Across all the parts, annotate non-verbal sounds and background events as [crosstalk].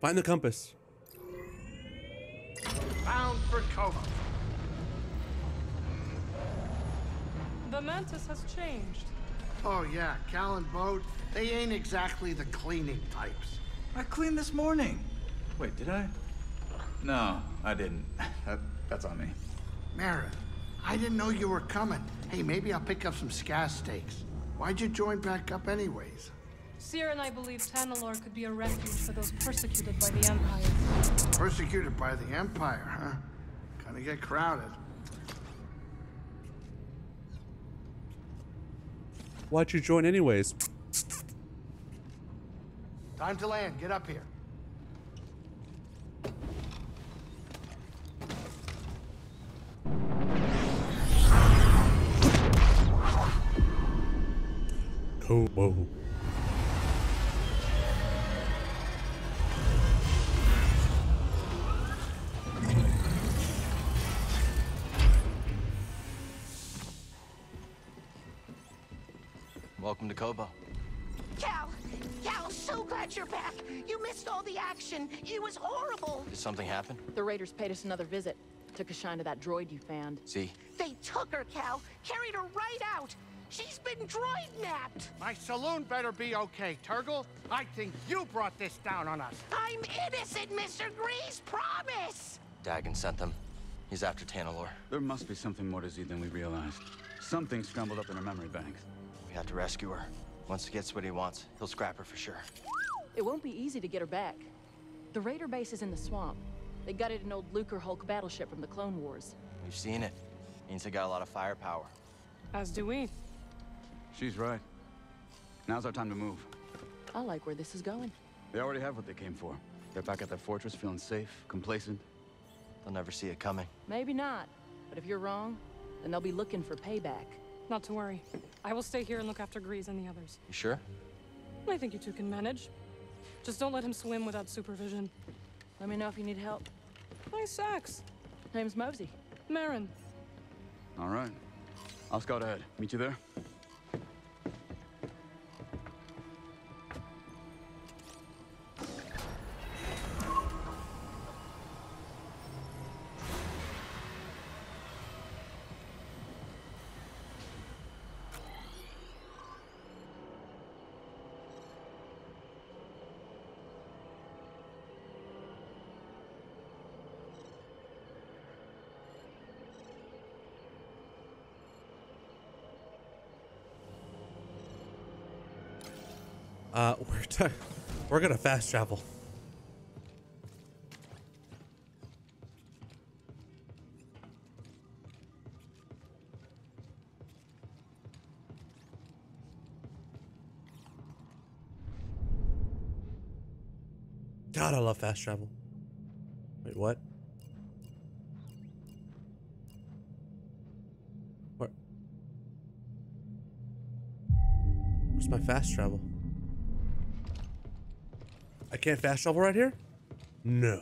Find the compass. Bound for Koboh. The mantis has changed. Oh yeah, Cal and Bode, they ain't exactly the cleaning types. I cleaned this morning. Wait, did I? No, I didn't. [laughs] That, that's on me. Merrin, I didn't know you were coming. Hey, maybe I'll pick up some scaz steaks. Why'd you join back up anyways? Cere and I believe Tanalorr could be a refuge for those persecuted by the Empire. Persecuted by the Empire, huh? Gonna get crowded. Why'd you join anyways? Time to land. Get up here. Oh, Koboh. Welcome Koboh. Cal! Cal, so glad you're back! You missed all the action! It was horrible! Did something happen? The Raiders paid us another visit. Took a shine to that droid you found. See? They took her, Cal! Carried her right out! She's been droid napped! My saloon better be okay, Turgle. I think you brought this down on us. I'm innocent, Mr. Greez! Promise! Dagan sent them. He's after Tanalorr. There must be something more to Zee than we realized. Something scrambled up in her memory banks. We have to rescue her. Once he gets what he wants, he'll scrap her for sure. It won't be easy to get her back. The Raider base is in the swamp. They gutted an old Lucrehulk battleship from the Clone Wars. We've seen it. Means they got a lot of firepower. As do we. She's right. Now's our time to move. I like where this is going. They already have what they came for. They're back at their fortress feeling safe, complacent. They'll never see it coming. Maybe not. But if you're wrong, then they'll be looking for payback. Not to worry. I will stay here and look after Greez and the others. You sure? I think you two can manage. Just don't let him swim without supervision. Let me know if you need help. Nice sex. Name's Mosey. Merrin. All right. I'll scout ahead. Meet you there? [laughs] we're gonna fast travel. God, I love fast travel. Wait, what? Where? Where's my fast travel? I can't fast travel right here? No.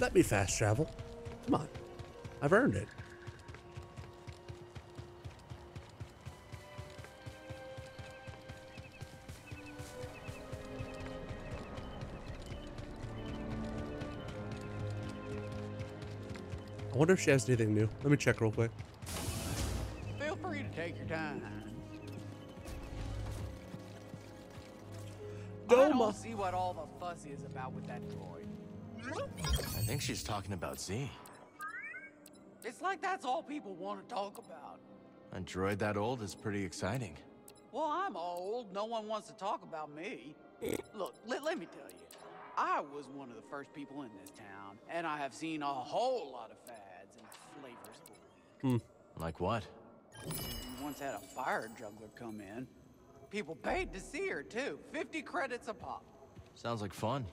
Let me fast travel. Come on. I've earned it. I wonder if she has anything new. Let me check real quick. Feel free to take your time. I don't see what all the fuss is about with that droid. I think she's talking about Zee. It's like that's all people want to talk about. A droid that old is pretty exciting. Well, I'm old. No one wants to talk about me. Look, let, let me tell you. I was one of the first people in this town, and I have seen a whole lot of fads and flavors Hmm. Like what? We once had a fire juggler come in. People paid to see her, too. 50 credits a pop. Sounds like fun.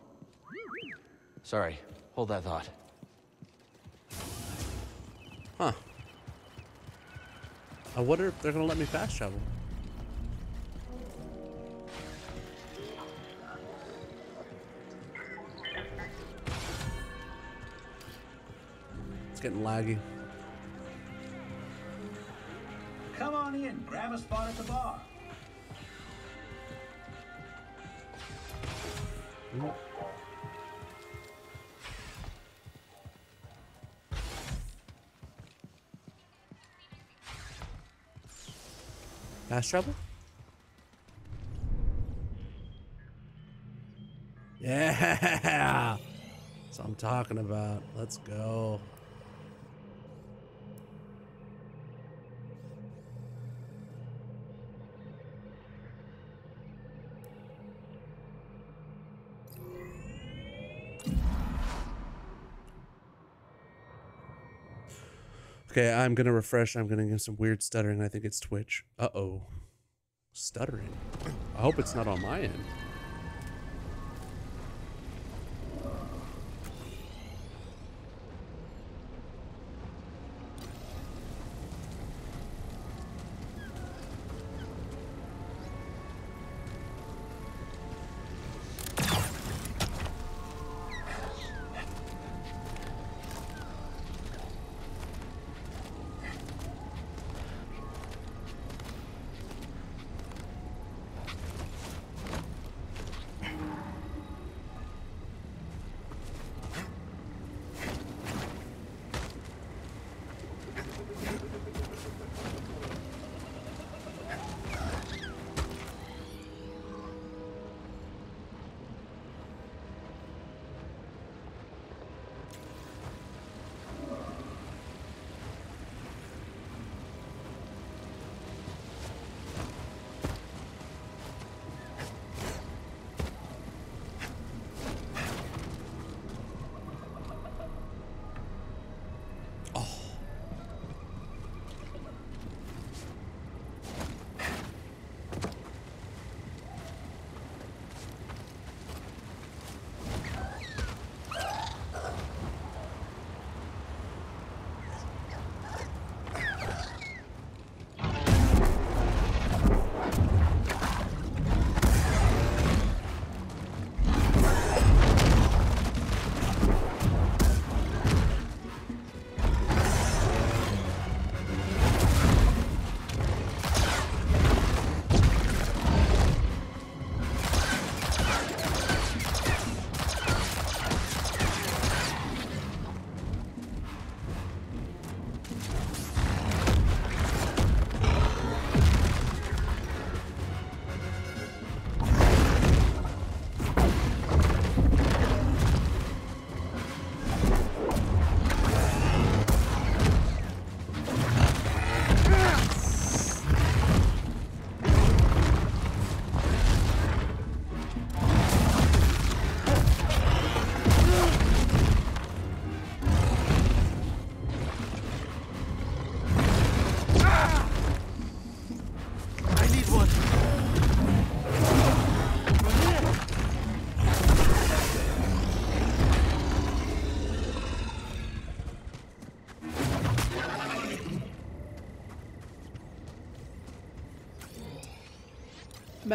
Sorry, hold that thought. Huh. I wonder if they're gonna let me fast travel. It's getting laggy. Come in, grab a spot at the bar. Fast travel? Yeah! [laughs] That's what I'm talking about. Let's go. Okay, I'm gonna refresh. I'm gonna get some weird stuttering. I think it's Twitch. Uh oh. Stuttering. I hope it's not on my end.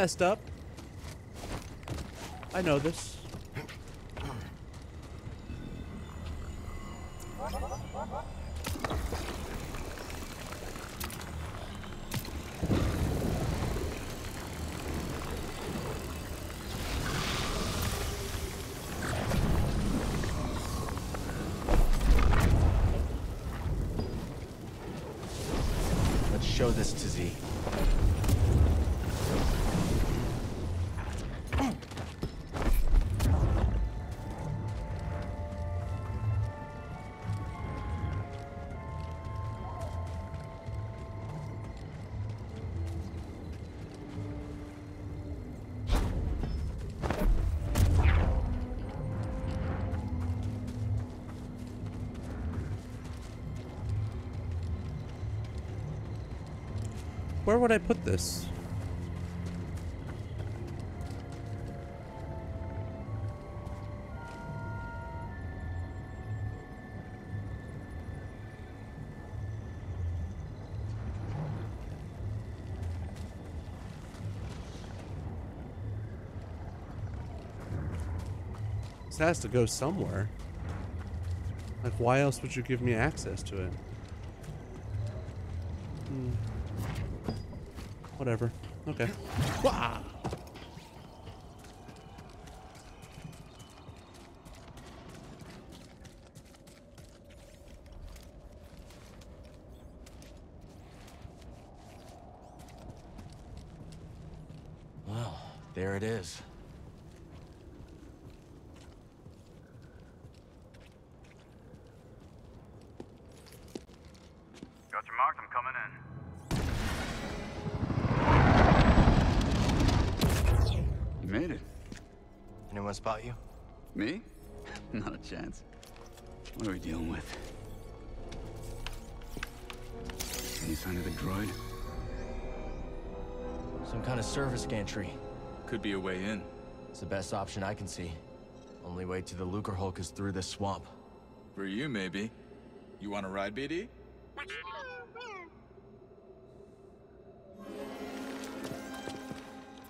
Messed up. I know this. Where would I put this? This has to go somewhere. Like, why else would you give me access to it? Whatever. Okay. Wah! Well, there it is. Some kind of service gantry. Could be a way in. It's the best option I can see. Only way to the Lucrehulk is through this swamp. For you, maybe. You want to ride, BD?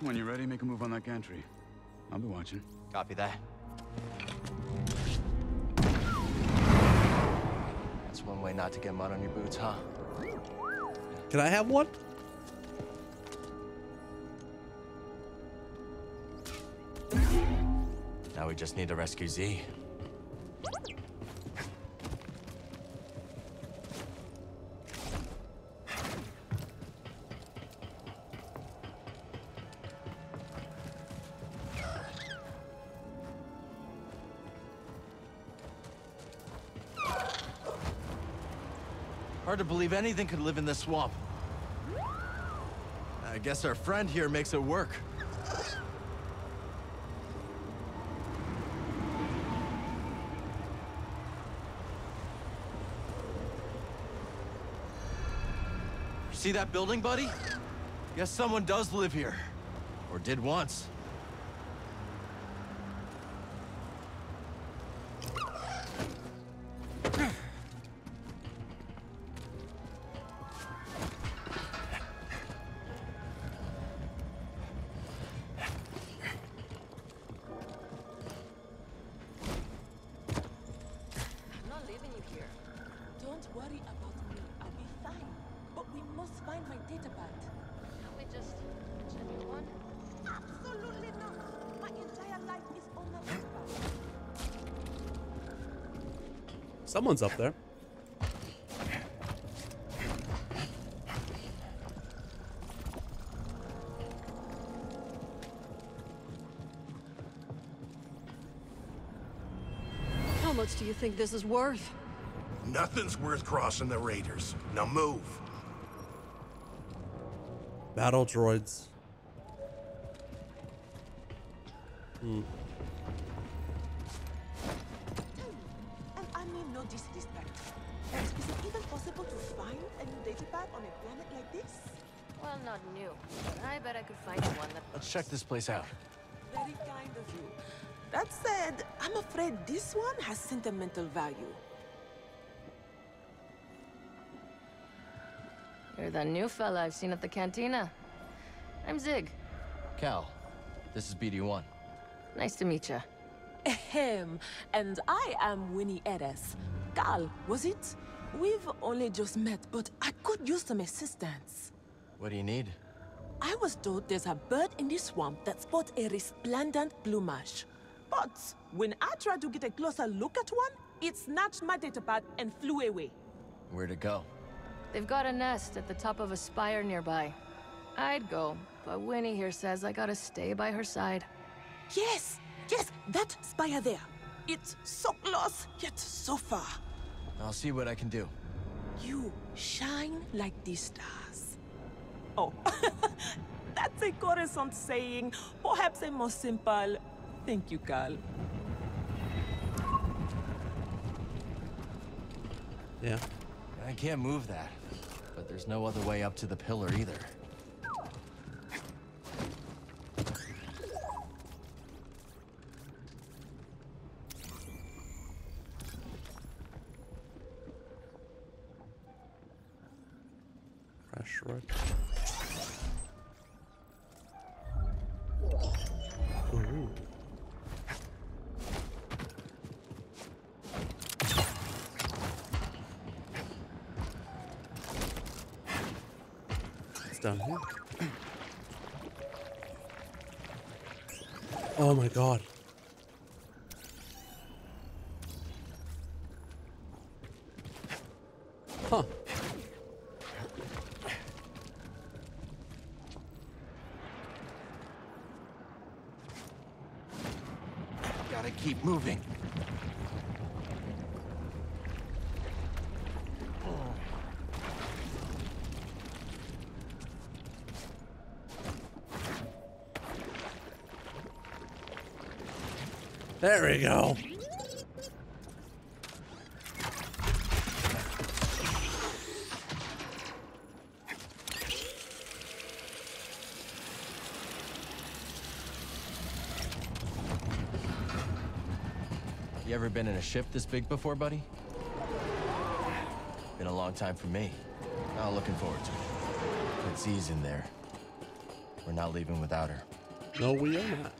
When you're ready, make a move on that gantry. I'll be watching. Copy that. That's one way not to get mud on your boots, huh? Can I have one? Just need to rescue Zee. Hard to believe anything could live in this swamp. I guess our friend here makes it work. See that building, buddy? Guess someone does live here. Or did once. Someone's up there. How much do you think this is worth? Nothing's worth crossing the Raiders. Now move. Battle droids. Hmm. This place out. Very kind of you. That said, I'm afraid this one has sentimental value. You're the new fella I've seen at the cantina. I'm Zig. Cal, this is BD1. Nice to meet you. Ahem. And I am Winnie Eres. Cal, was it? We've only just met, but I could use some assistance. What do you need? I was told there's a bird in the swamp that sports a resplendent plumage. But when I tried to get a closer look at one, it snatched my datapad and flew away. Where'd it go? They've got a nest at the top of a spire nearby. I'd go, but Winnie here says I gotta stay by her side. Yes, yes, that spire there. It's so close, yet so far. I'll see what I can do. You shine like the stars. Oh, [laughs] that's a Coruscant saying, perhaps a more simple. Thank you, Cal. Yeah. I can't move that, but there's no other way up to the pillar either. Fresh road. We go. You ever been in a ship this big before, buddy? Been a long time for me. Not looking forward to it. It's Zee's in there. We're not leaving without her. No, we are not.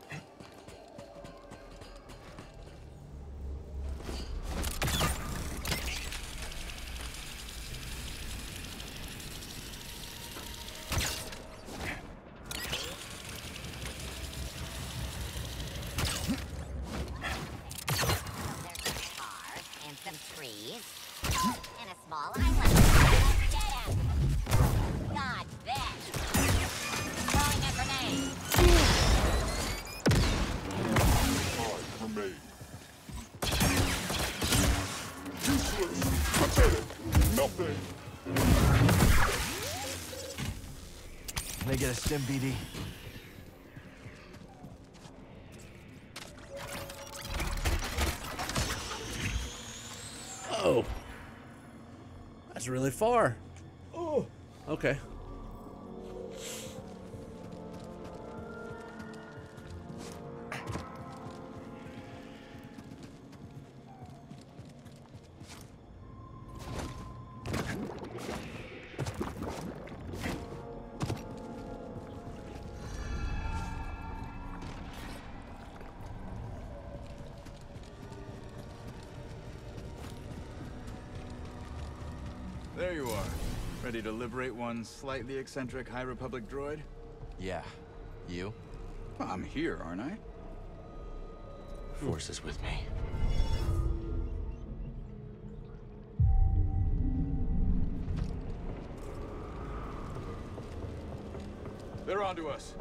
Can I get a stim, BD? Oh. That's really far. Oh. Okay. Liberate one slightly eccentric High Republic droid? Yeah. You? Well, I'm here, aren't I? Force is with me. They're onto us.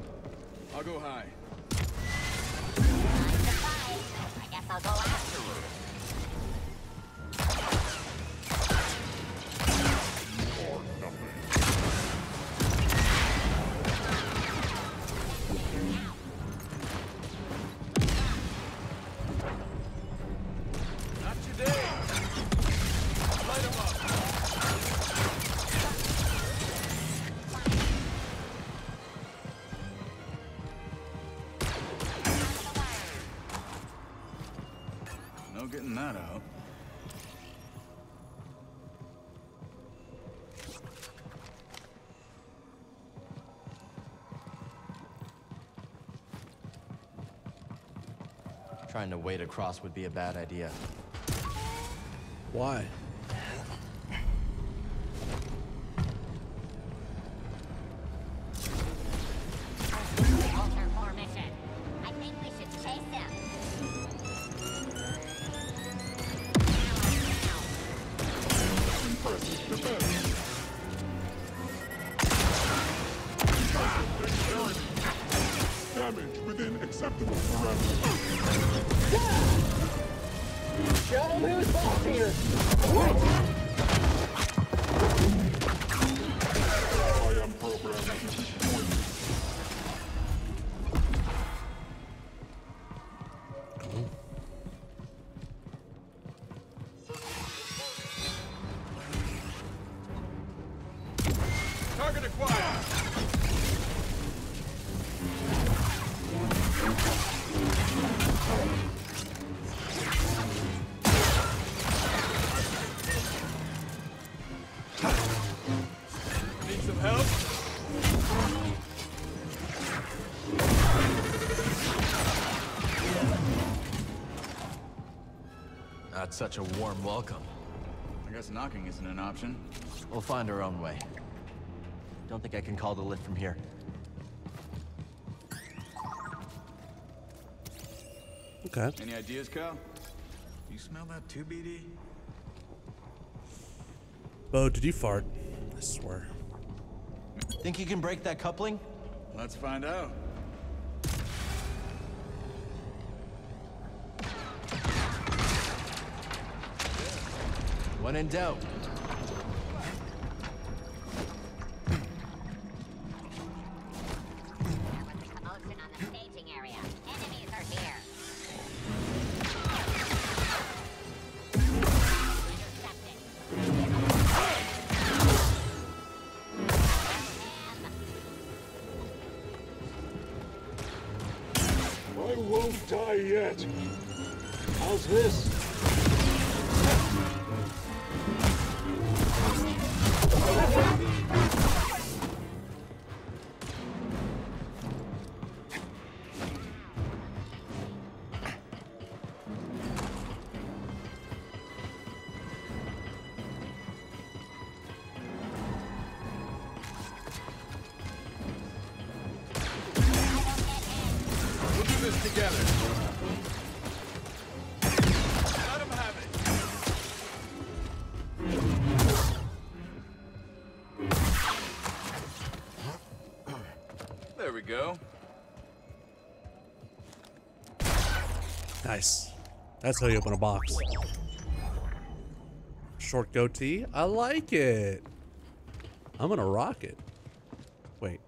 Trying to wade across would be a bad idea. Why? Such a warm welcome. I guess knocking isn't an option. We'll find our own way. Don't think I can call the lift from here. Okay. Any ideas, Cal? You smell that too, BD? Bo, did you fart? I swear. Think you can break that coupling? Let's find out. When in doubt. That's how you open a box. Short goatee. I like it. I'm gonna rock it. Wait.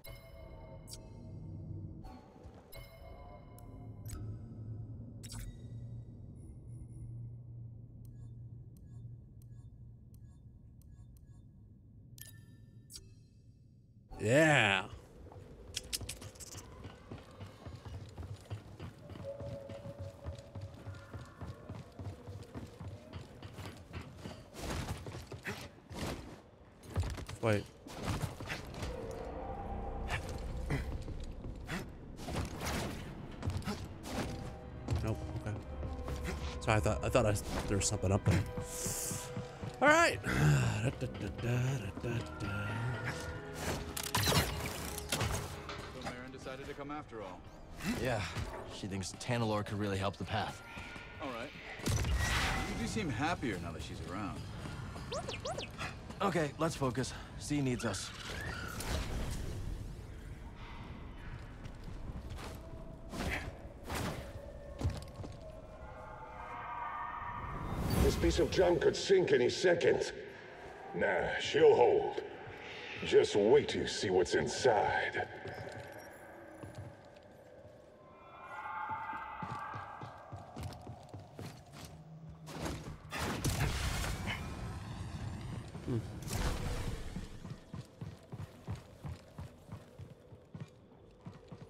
Yeah. So I thought I thought I, there was something up there. All right. [sighs] So Merrin decided to come after all. Yeah, she thinks Tanalorr could really help the path. All right. You do seem happier now that she's around. Okay, let's focus. Zee needs us. Piece of junk could sink any second. Nah, she'll hold. Just wait you see what's inside.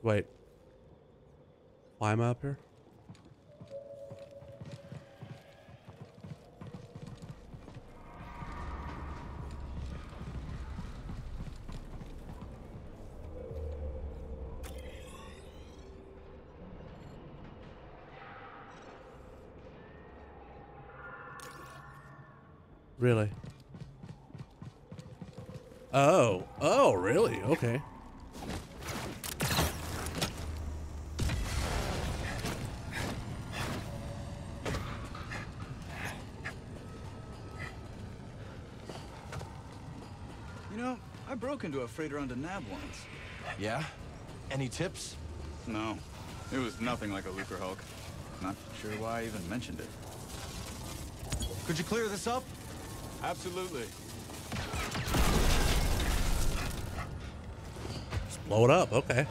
Wait. Why am I up here? Really? Oh. Oh, really? Okay. You know, I broke into a freighter on NAB once. Yeah? Any tips? No. It was nothing like a Lucrehulk. Not sure why I even mentioned it. Could you clear this up? Absolutely. Just blow it up. Okay.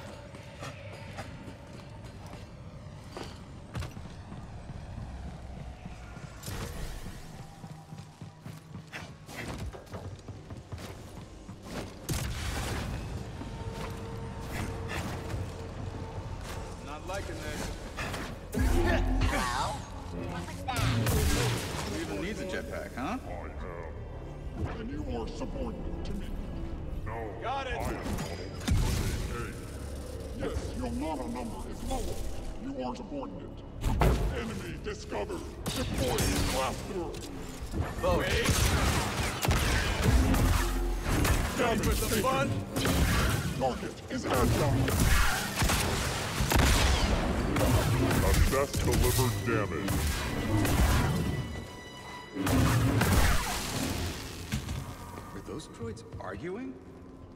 Were those droids arguing?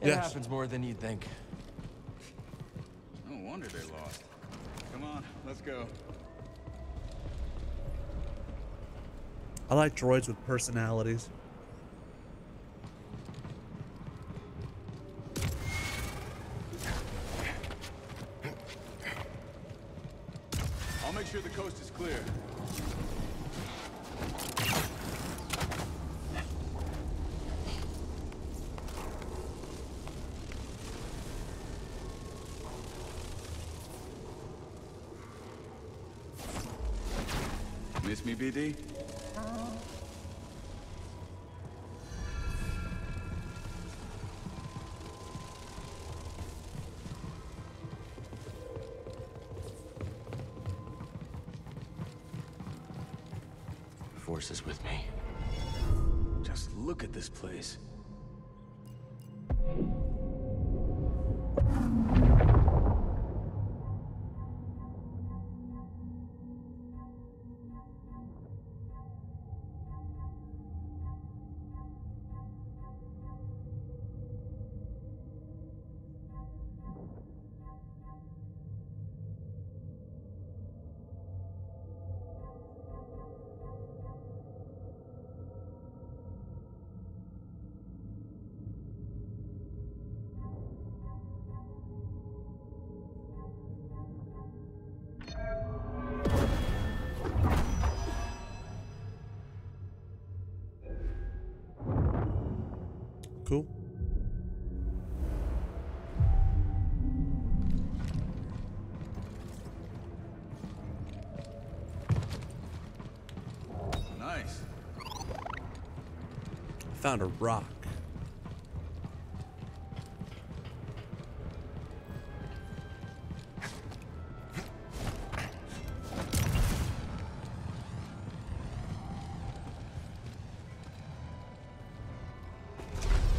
It Yes. happens more than you'd think. No wonder they lost. Come on, let's go. I like droids with personalities. Found a rock.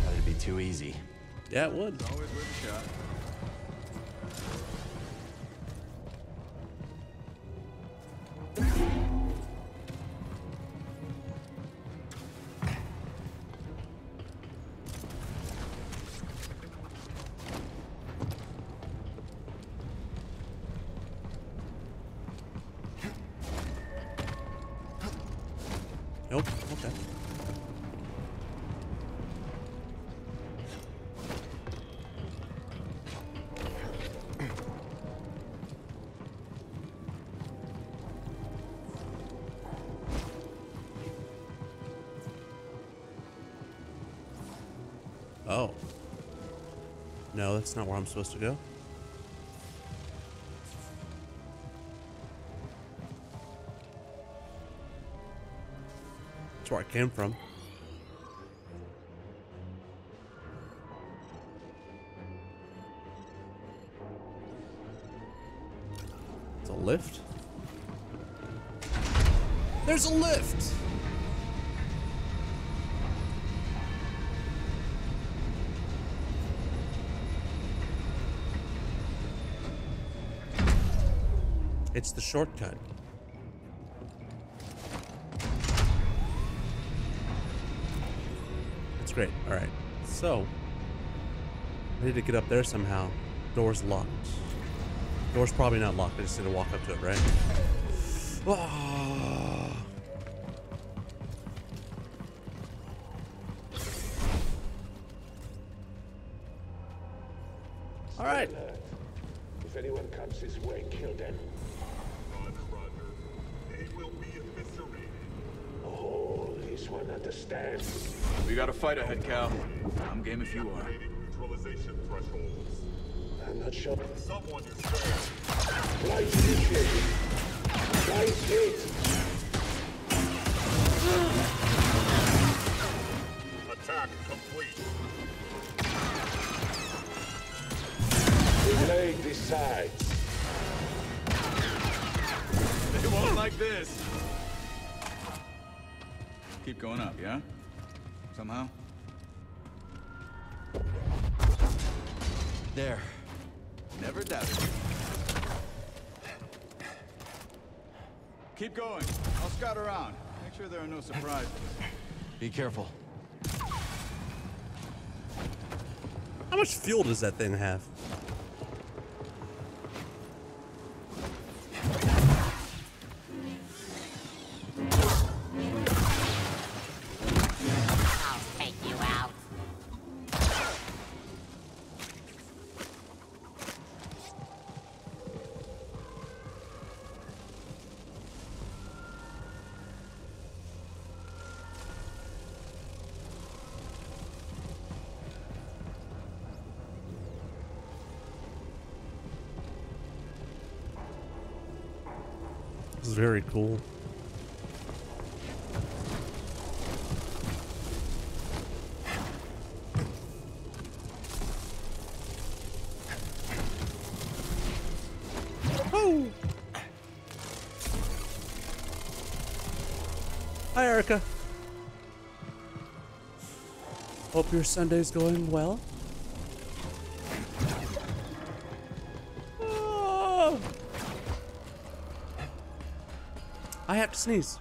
That'd be too easy. Yeah, it would. No, that's not where I'm supposed to go. That's where I came from. It's a lift? There's a lift! It's the shortcut. That's great. All right. So, I need to get up there somehow. Door's locked. Door's probably not locked. I just need to walk up to it, right? Ah. Someone is there. Scout around. Make sure there are no surprises. Be careful. How much fuel does that thing have? Very cool. Oh. Hi, Erica. Hope your Sunday's going well. Sneeze.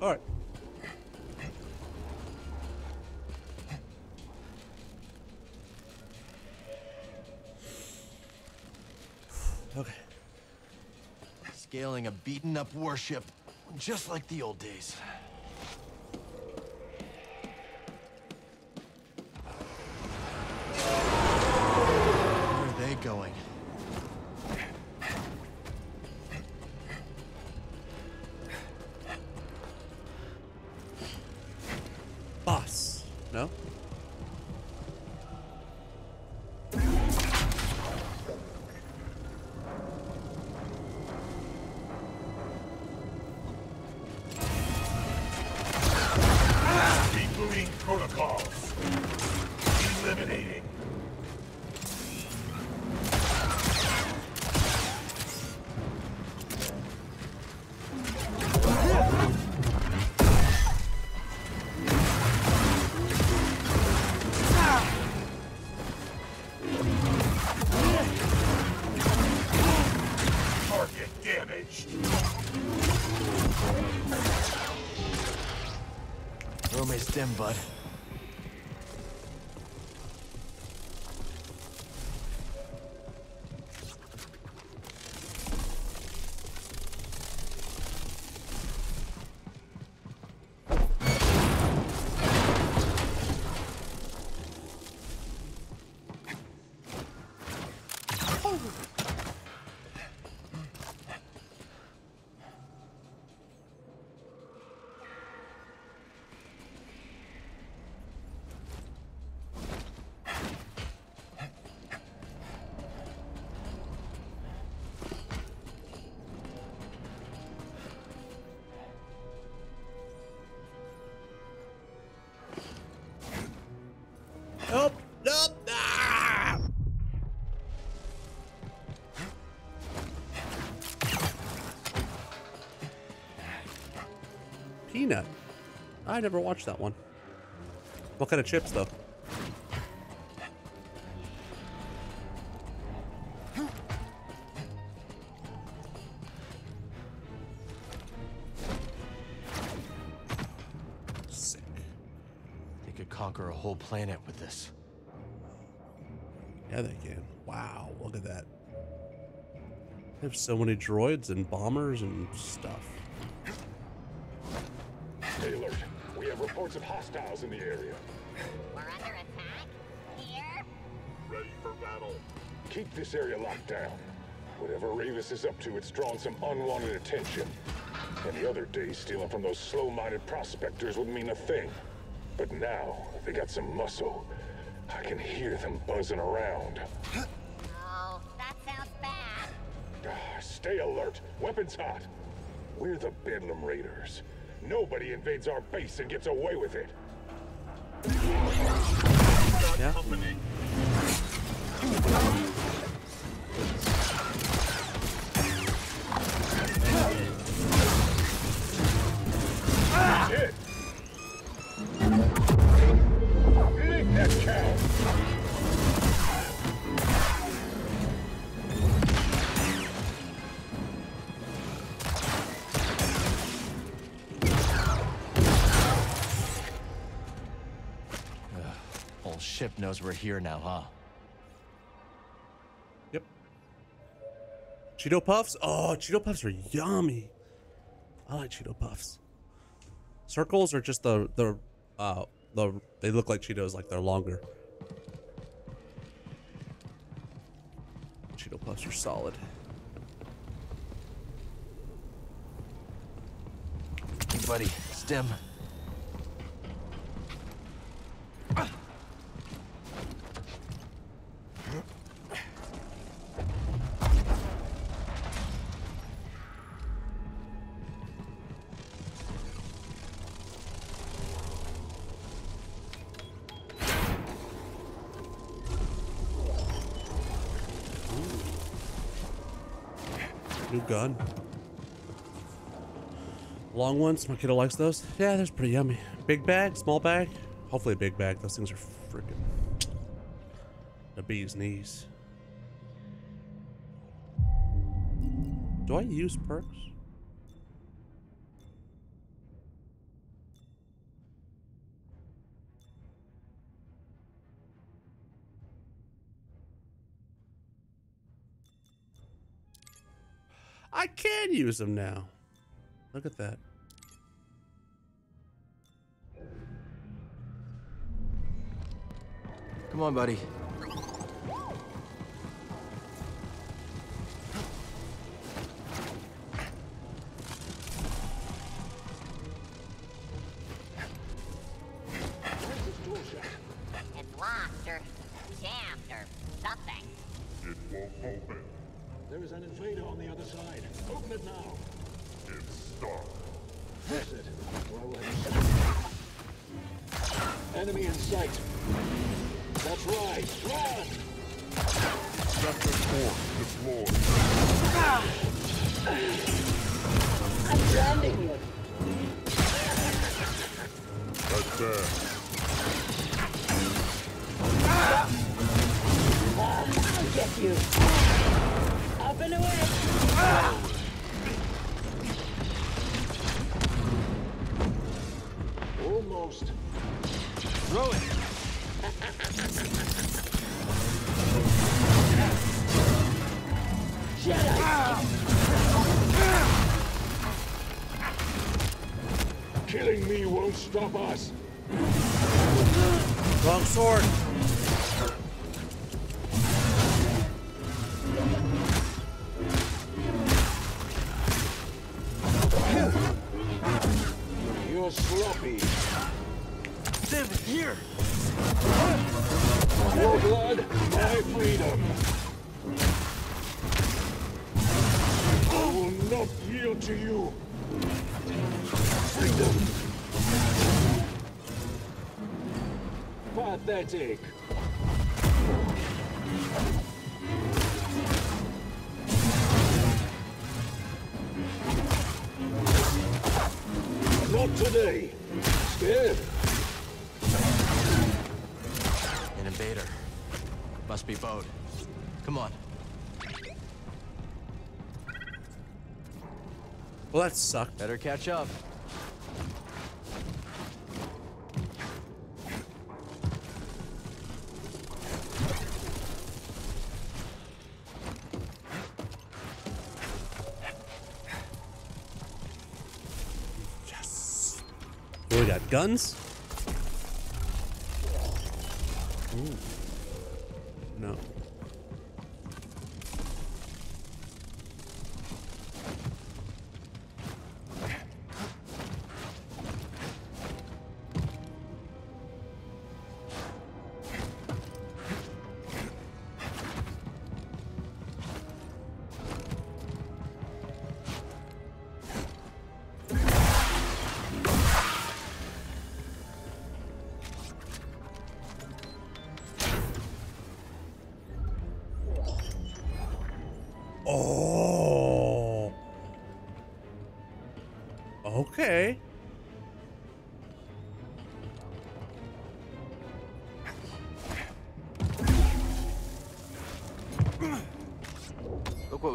All right. Okay. Scaling a beaten up warship, just like the old days. I never watched that one. What kind of chips, though? Sick. They could conquer a whole planet with this. Yeah, they can. Wow, look at that. They have so many droids and bombers and stuff. Reports of hostiles in the area. We're under attack? Here? Ready for battle. Keep this area locked down. Whatever Rayvis is up to, it's drawn some unwanted attention. Any other day, stealing from those slow-minded prospectors wouldn't mean a thing. But now, they got some muscle. I can hear them buzzing around. Oh, that sounds bad. Ah, Stay alert. Weapons hot. We're the Bedlam Raiders. Nobody invades our base and gets away with it. Yeah. Knows we're here now, huh? Yep. Cheeto Puffs? Oh, Cheeto Puffs are yummy. I like Cheeto Puffs. Circles are just the the uh the they look like Cheetos like they're longer. Cheeto Puffs are solid. Hey, buddy, stim. Long ones. My kiddo likes those. Yeah, they're pretty yummy. Big bag, small bag. Hopefully a big bag. Those things are freaking the bee's knees. Do I use perks? I can use them now. Look at that. Come on, buddy. It's locked or jammed or something. It won't open. There is an invader on the other side. Open it now. It's stuck. That's it. Well, Enemy in sight. That's right. Run! Sector force deployed. I'm branding you. That's that. I'll get you. Up and away. Almost. Throw it. Killing me won't stop us. Wrong sword. Well, that sucked. Better catch up. Yes. We got? Guns?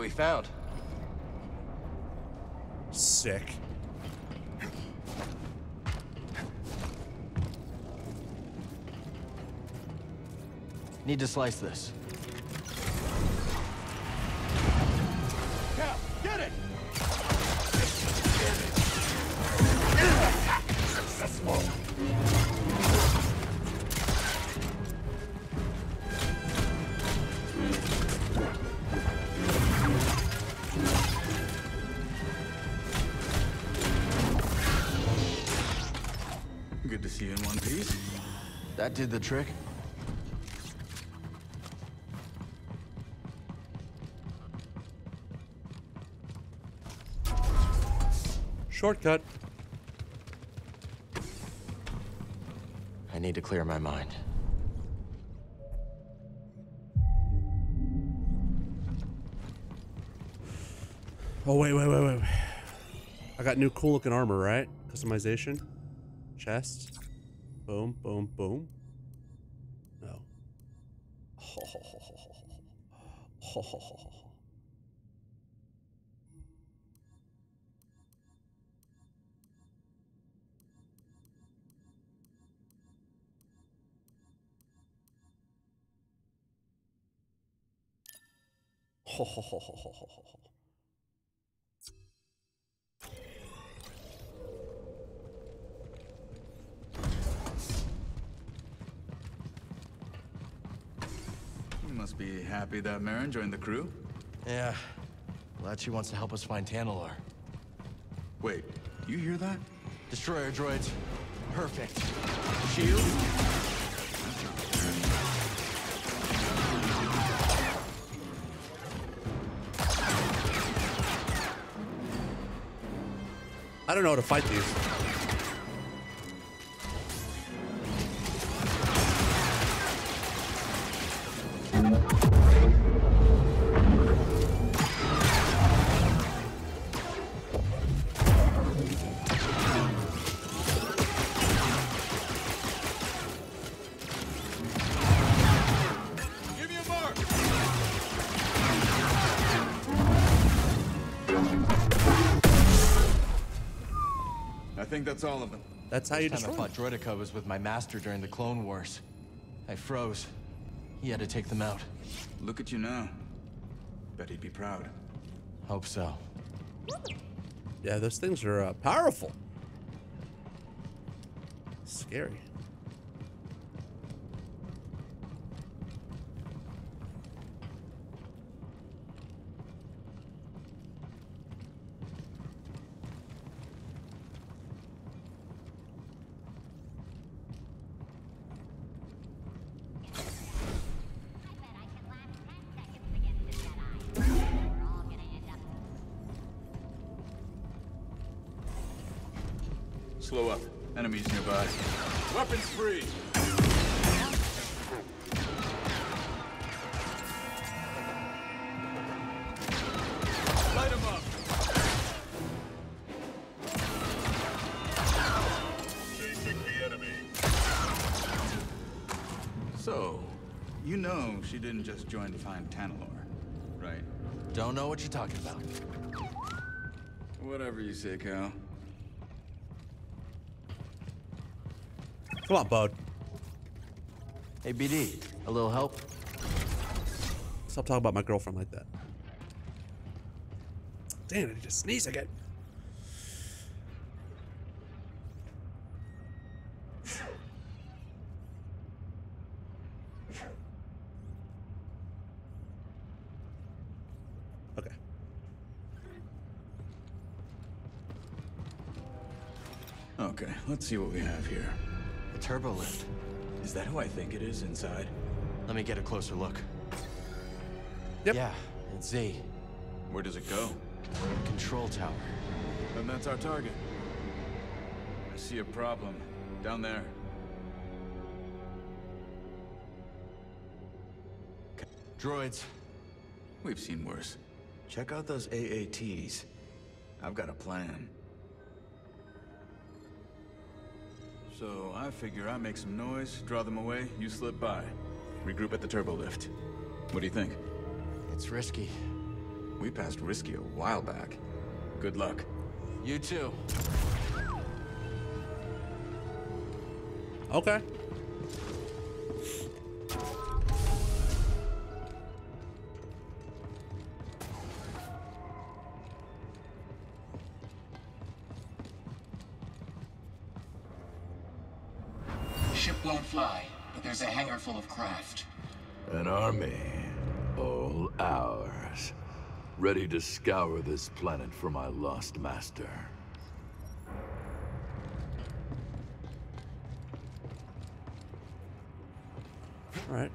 We found. Sick. Need to slice this. Did the trick. Shortcut. I need to clear my mind. Oh wait, wait, wait, wait. I got new cool looking armor, right? Customization. Chest. Boom, boom, boom. 好好好好好。好好好好好好好好。Must be happy that Merrin joined the crew. Yeah. Glad she wants to help us find Tanalorr. Wait, you hear that? Destroyer droids. Perfect. Shield? I don't know how to fight these. That's all of them. That's how you First time. I fought Droideka was with my master during the Clone Wars. I froze. He had to take them out. Look at you now. Bet he'd be proud. Hope so. Yeah, those things are uh, powerful. Scary. What you're talking about. Whatever you say, Cal. Come on, bud. Hey, BD, a little help? Stop talking about my girlfriend like that. Damn, I need to sneeze again. Okay. Okay, let's see what we have here. A turbo lift. Is that who I think it is inside? Let me get a closer look. Yep. Yeah, it's Zee. Where does it go? Control tower. Then that's our target. I see a problem. Down there. Droids. We've seen worse. Check out those AATs. I've got a plan. So I figure I make some noise, draw them away, you slip by. Regroup at the turbo lift. What do you think? It's risky. We passed risky a while back. Good luck. You too. Okay. Craft. An army, all ours, ready to scour this planet for my lost master. All right.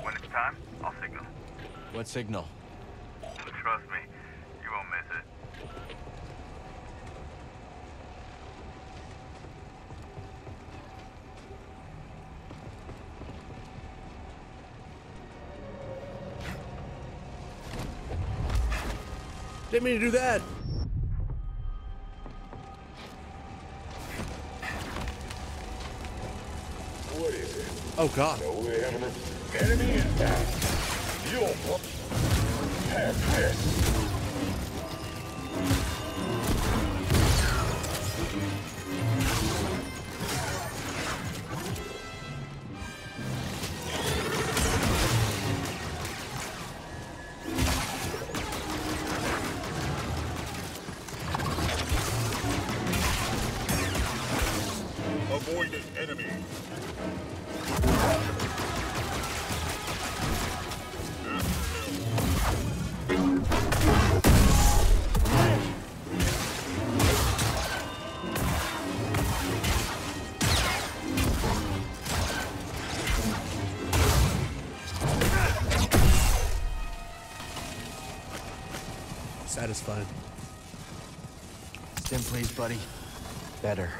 When it's time, I'll signal. What signal? Trust me, you won't miss it. Didn't mean to do that. What is it? Oh God. Enemy. You'll have this. Satisfying. Stim, please, buddy. Better.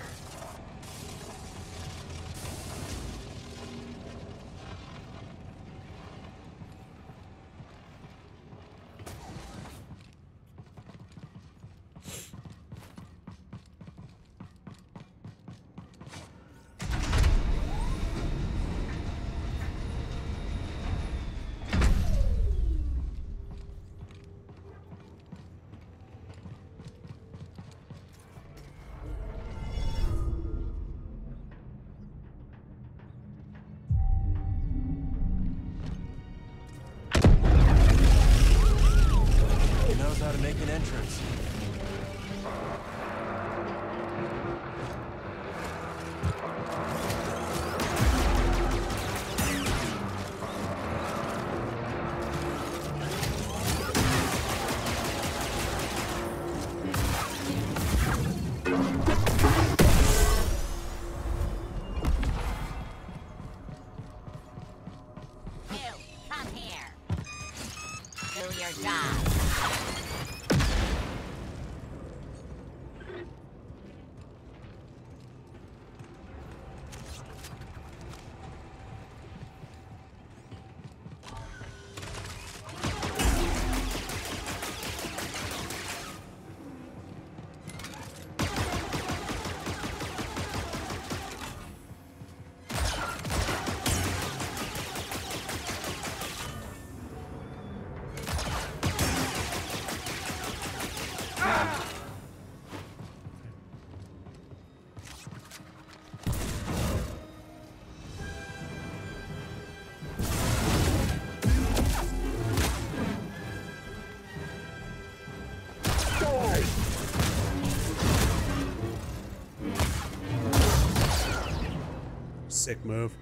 Sick move.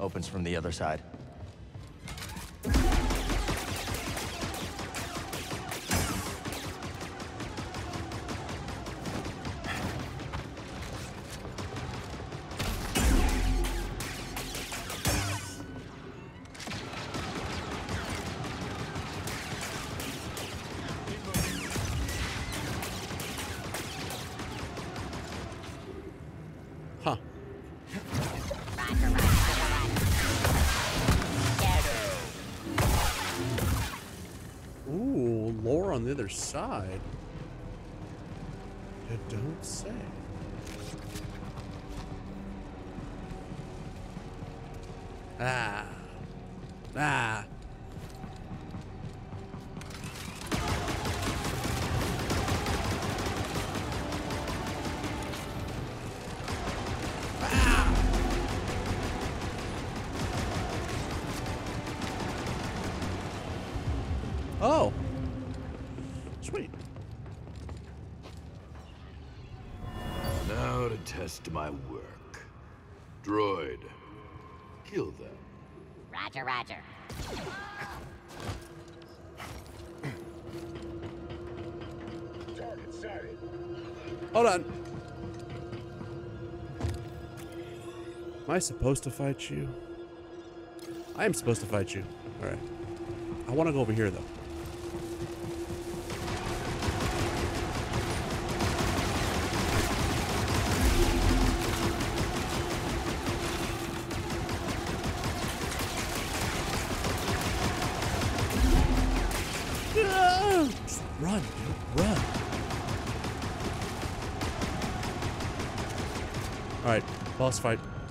Opens from the other side. Other side. You don't say. Ah. Ah. Oh. Sweet. Now to test my work. Droid, kill them. Roger, roger. Target sighted. Hold on. Am I supposed to fight you? I am supposed to fight you. Alright. I want to go over here, though. Boss fight.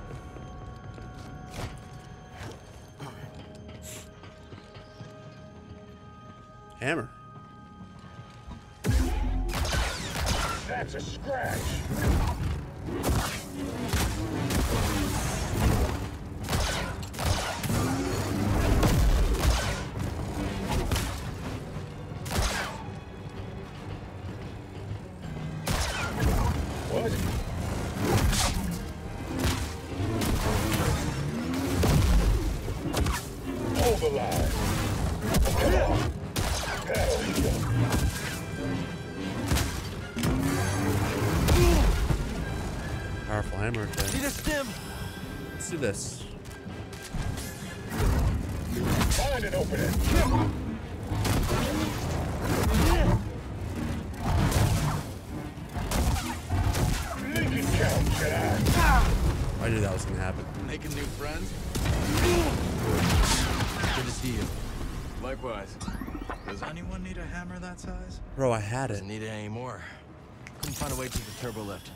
Turbo lift.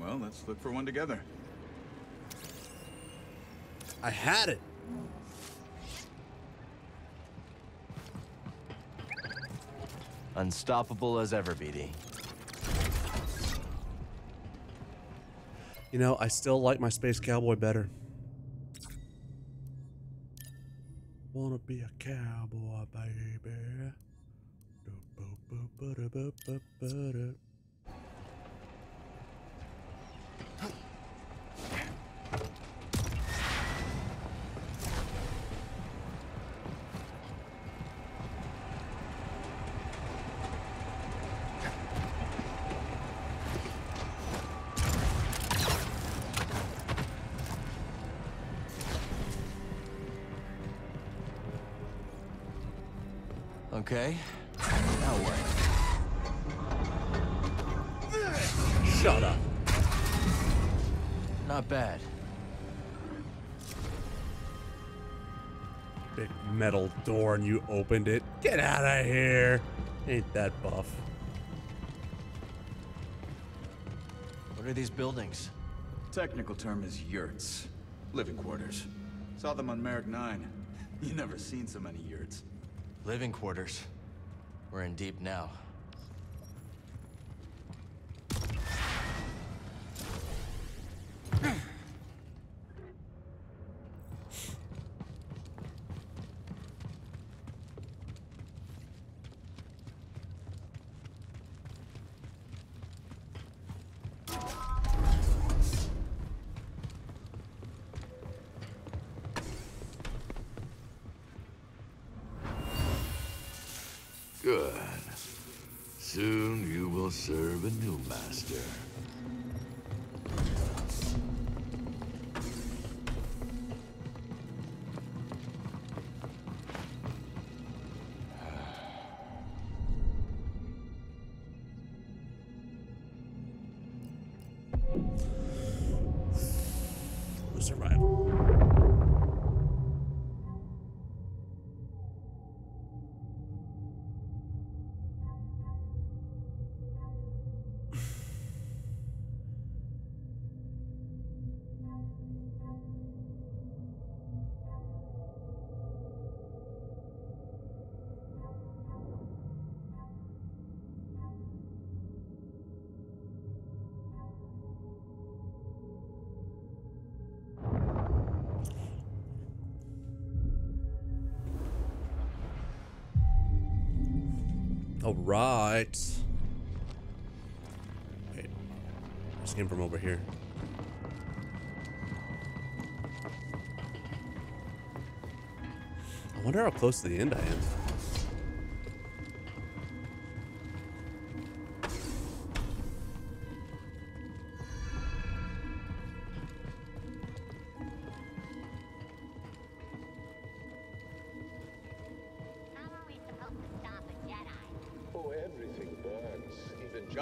Well, let's look for one together. I had it. Unstoppable as ever, BD. You know, I still like my Space Cowboy better. Wanna be a cowboy, baby. Big metal door and you opened it. Get out of here. Ain't that buff. What are these buildings? Technical term is yurts. Living quarters. Saw them on Merrick 9. [laughs] You never seen so many yurts. Living quarters. We're in deep now. Master. Right. Wait, came from over here. I wonder how close to the end I am.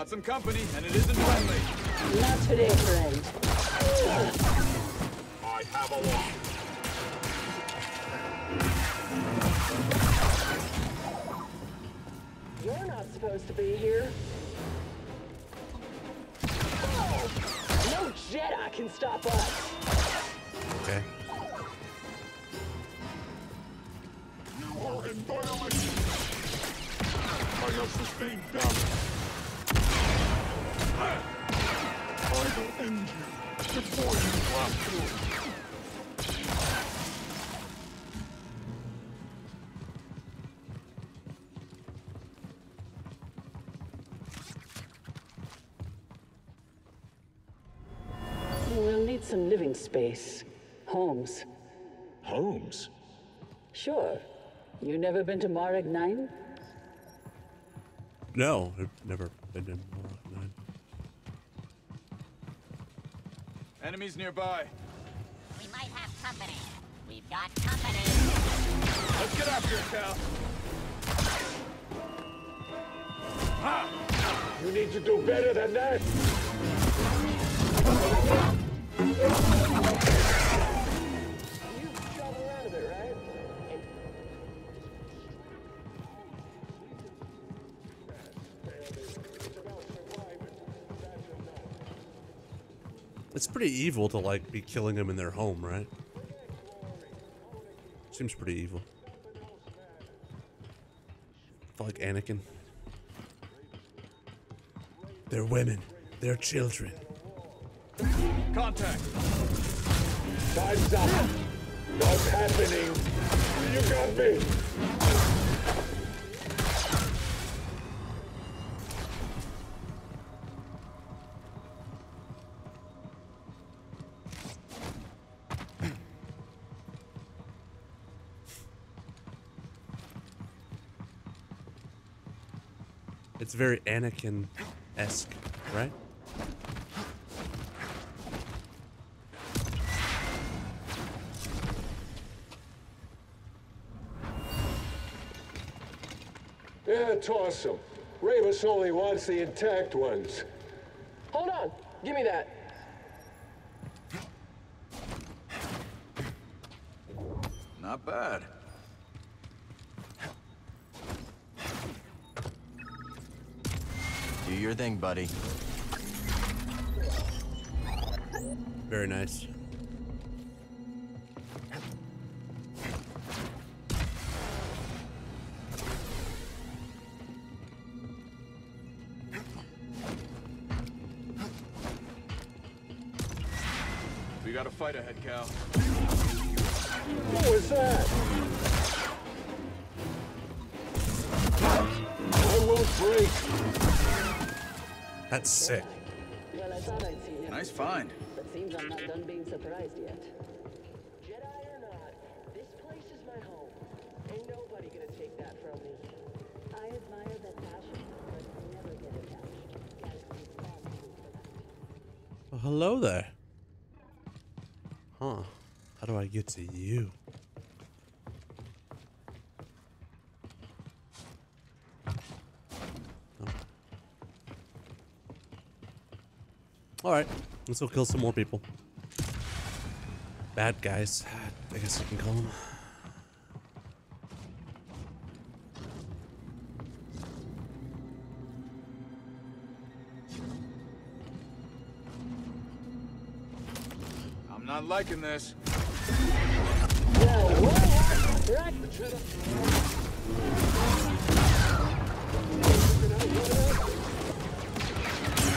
Got some company, and it isn't friendly. Not today, friend. I have a lot. You're not supposed to be here. No Jedi can stop us. Some living space. Homes. Holmes? Sure. You never been to Marek 9? No, I've never been in Morlock 9. Enemies nearby. We might have company. We've got company. Let's get after it, pal. Cal. You need to do better than that. It's pretty evil to like be killing them in their home, right? Seems pretty evil. Felt like Anakin. They're women. They're children. Contact. Time's up. What's happening? You got me. It's very Anakin-esque, right? Them. Rayvis only wants the intact ones. Hold on. Give me that. Not bad. Do your thing, buddy. Very nice. That's sick. Well, I thought I'd seen him. Nice find. But seems I'm not done being surprised yet. Jedi or not, this place is my home. Ain't nobody gonna take that from me. I admire that passion, but never get attached. Gotta be responsible for that. Well, hello there. Huh. How do I get to you? Alright, let's go kill some more people. Bad guys, I guess you can call them. I'm not liking this.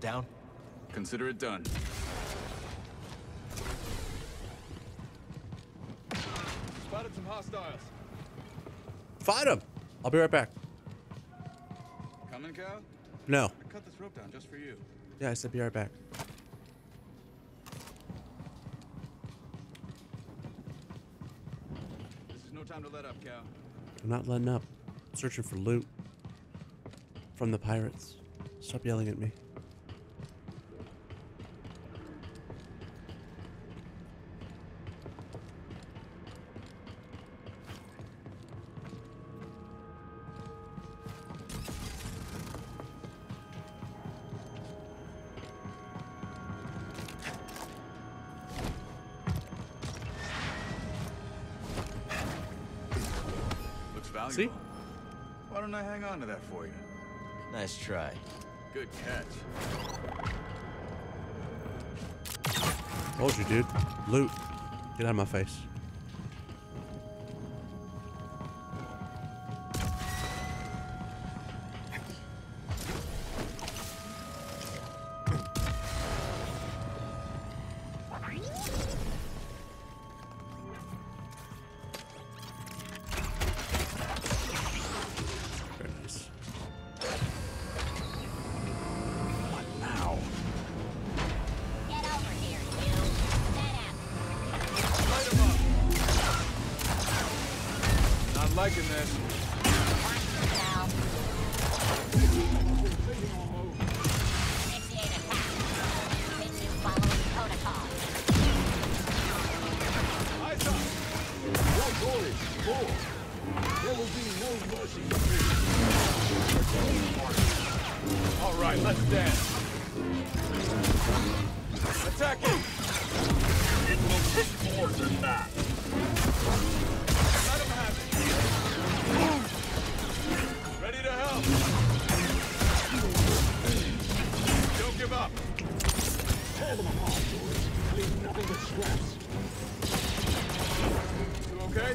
that down? Consider it done. Spotted some hostiles. Fight them. I'll be right back. Coming, Cal? No. I cut this rope down just for you. Yeah, I said be right back. This is no time to let up, Cal. I'm not letting up. I'm searching for loot from the pirates. Stop yelling at me. Don't I hang on to that for you? Nice try. Good catch. Told you, dude. Loot. Get out of my face. Don't nothing but scraps. You okay?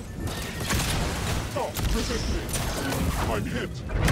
Stop resisting. I'm hit.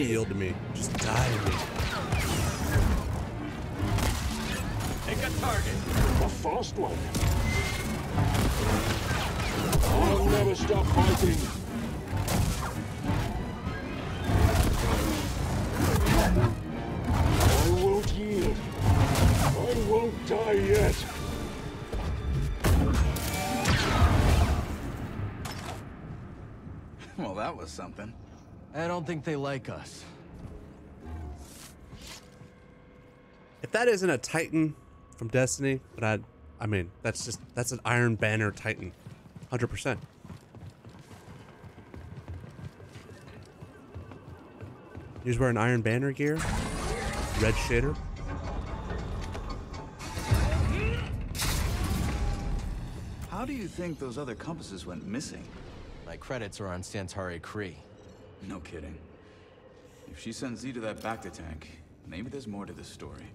To yield to me. Just die to me. Take a target. A fast one. I'll never stop fighting. I won't yield. I won't die yet. Well, that was something. I don't think they like us. If that isn't a Titan from Destiny, but I, I mean, that's just that's an Iron Banner Titan, hundred percent. He's wearing Iron Banner gear, red shader. How do you think those other compasses went missing? My credits are on Santari Khri. No kidding. If she sends Zee to that Bacta tank, maybe there's more to this story.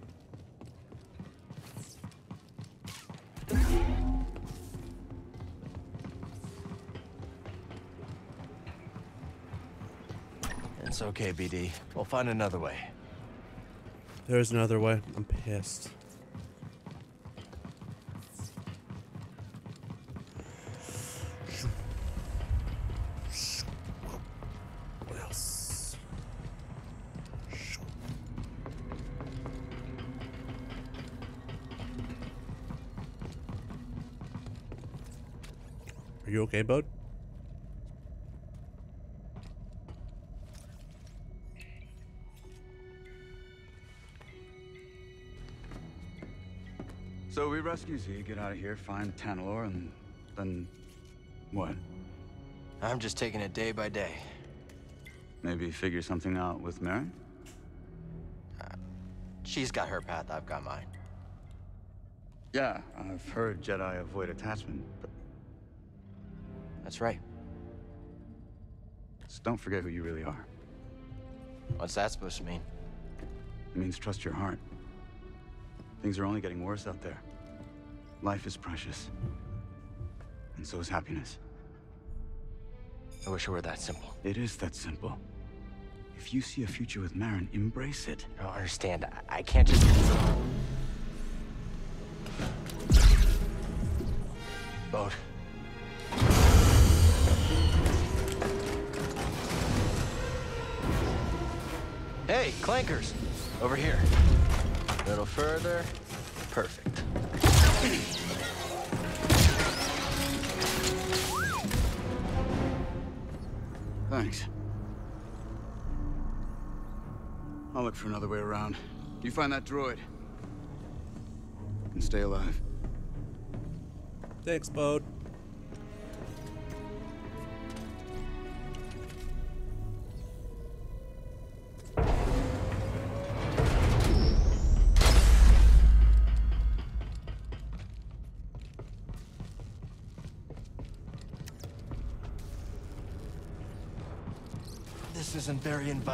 It's okay, BD. We'll find another way. There's another way. I'm pissed. You okay, bud? So we rescue Zee, get out of here, find Tanalorr, and then what? I'm just taking it day by day. Maybe figure something out with Mary? Uh, she's got her path, I've got mine. Yeah, I've heard Jedi avoid attachment, but That's right. just don't forget who you really are. What's that supposed to mean? It means trust your heart. Things are only getting worse out there. Life is precious. And so is happiness. I wish it were that simple. It is that simple. If you see a future with Merrin, embrace it. I don't understand. I, I can't just... Boat. Hey, clankers! Over here. A little further. Perfect. Thanks. I'll look for another way around. You find that droid. And stay alive. Thanks, bud.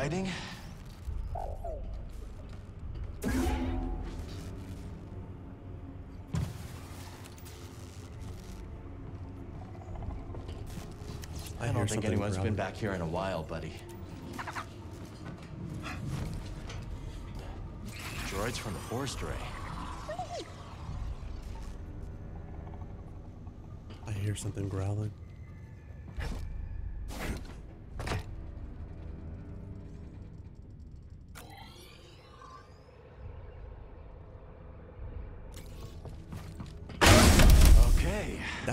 Very. I I, don't think something anyone's been back here in a while, buddy. Droids from the Forest Array. I hear something growling.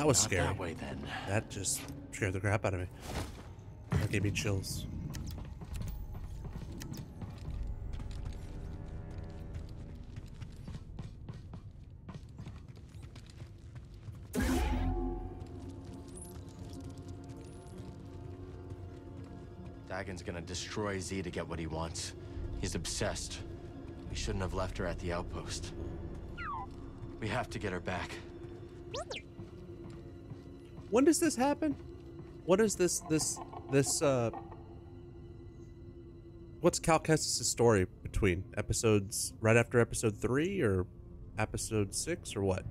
Was scary. That way then. That just scared the crap out of me. That gave me chills. Dagan's gonna destroy Zee to get what he wants. He's obsessed. We shouldn't have left her at the outpost. We have to get her back. When does this happen? What is this this this uh What's Cal Kestis' story between episodes right after episode 3 or episode 6 or what?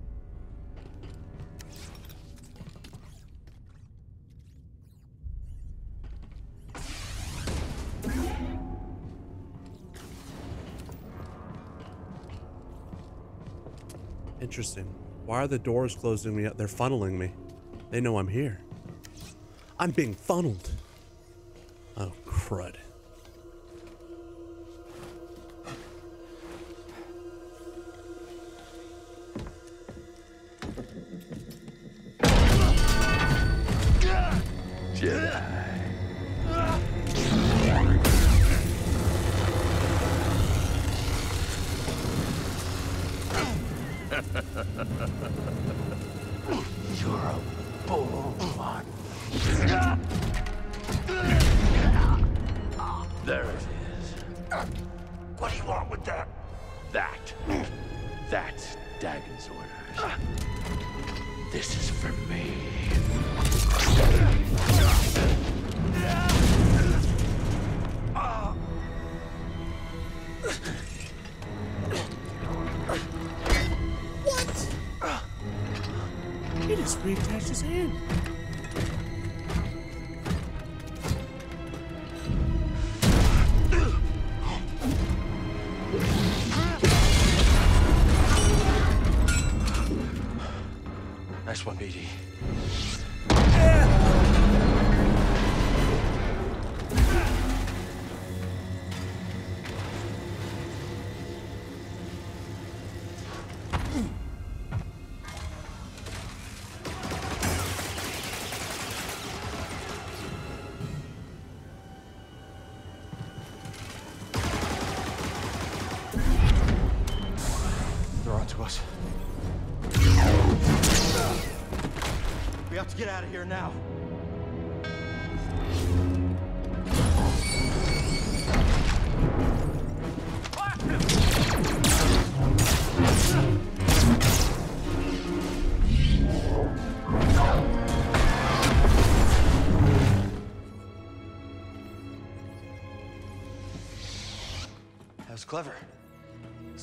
Interesting. Why are the doors closing me up? They're funneling me. They know I'm here. I'm being funneled. Oh, crud.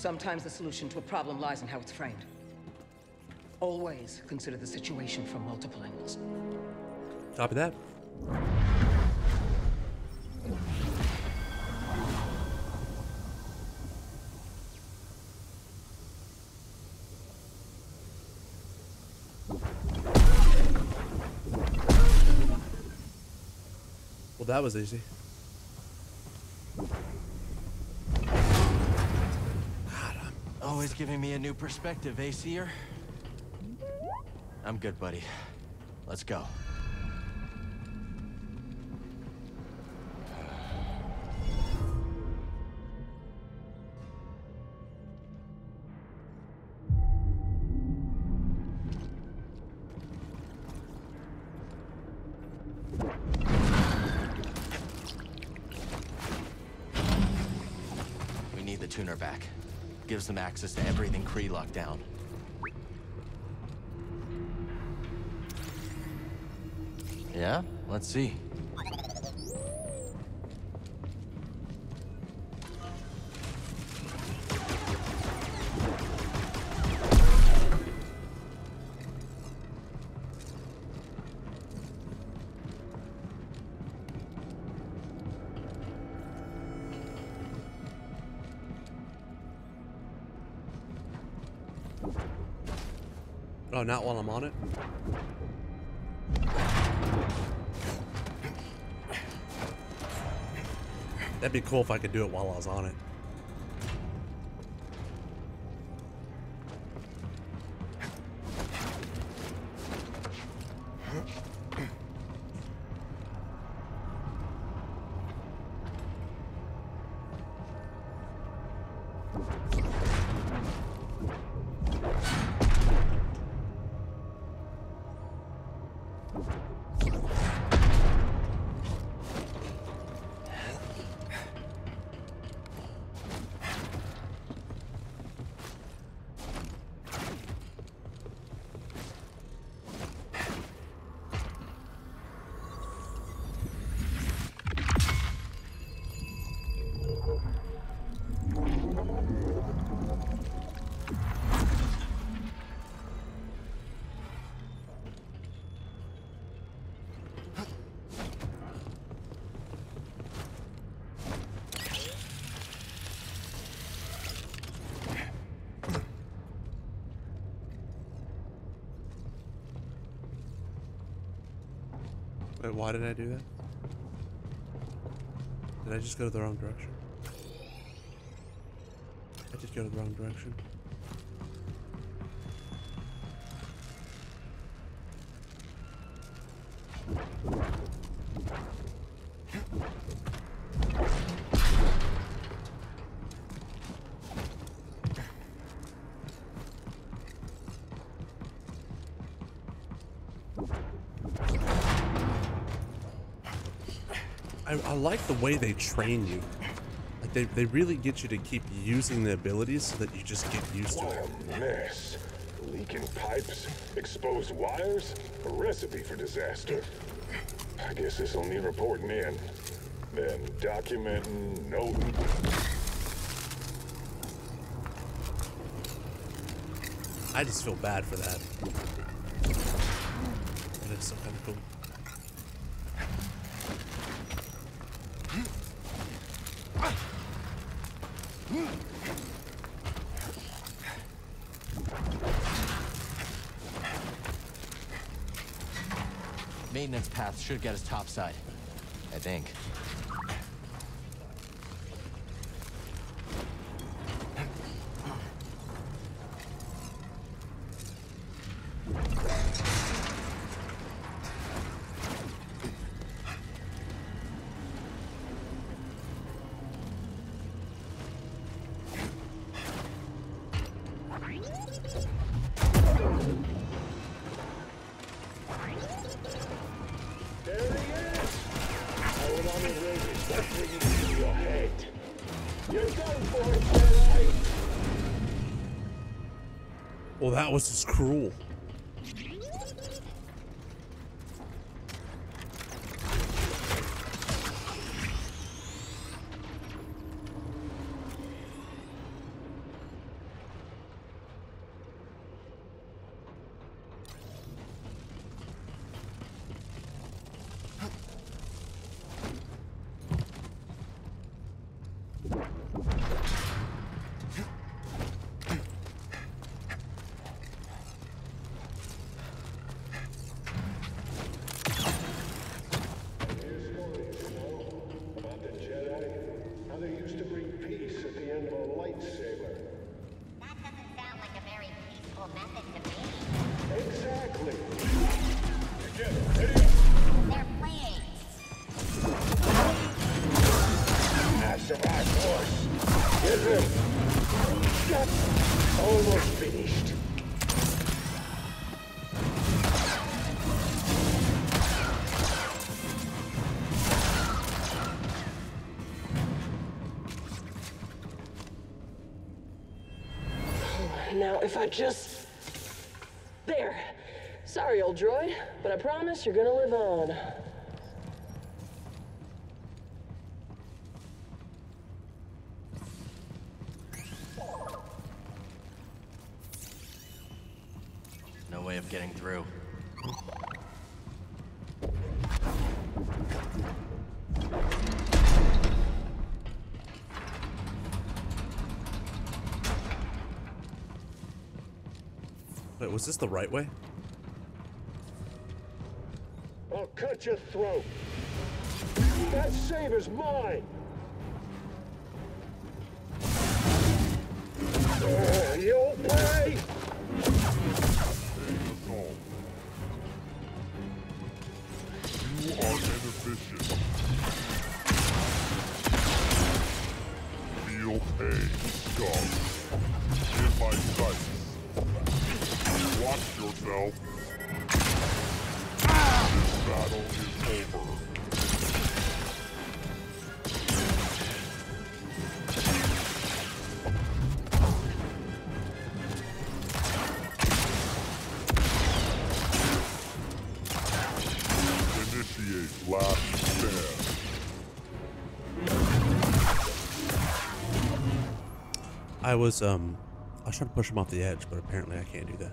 Sometimes the solution to a problem lies in how it's framed. Always consider the situation from multiple angles. Copy that. Well, that was easy. Always giving me a new perspective, eh, Cere? I'm good, buddy. Let's go. We need the tuner back. Gives them access to locked. Yeah? Let's see. Not while I'm on it? That'd be cool if I could do it while I was on it. Why did I do that? Did I just go to the wrong direction? I did go to the wrong direction. Like the way they train you. Like they, they really get you to keep using the abilities so that you just get used to What it. a mess. Leaking pipes, exposed wires, a recipe for disaster. I guess this'll need reporting in. Then documenting, noting. I just feel bad for that. But it's so kind of cool. Maintenance path should get us topside. I think. That was just cruel. If I just... There. Sorry, old droid, but I promise you're gonna live on. Was this the right way? I'll cut your throat. That saber's mine. I was um I was trying to push them off the edge, but apparently I can't do that.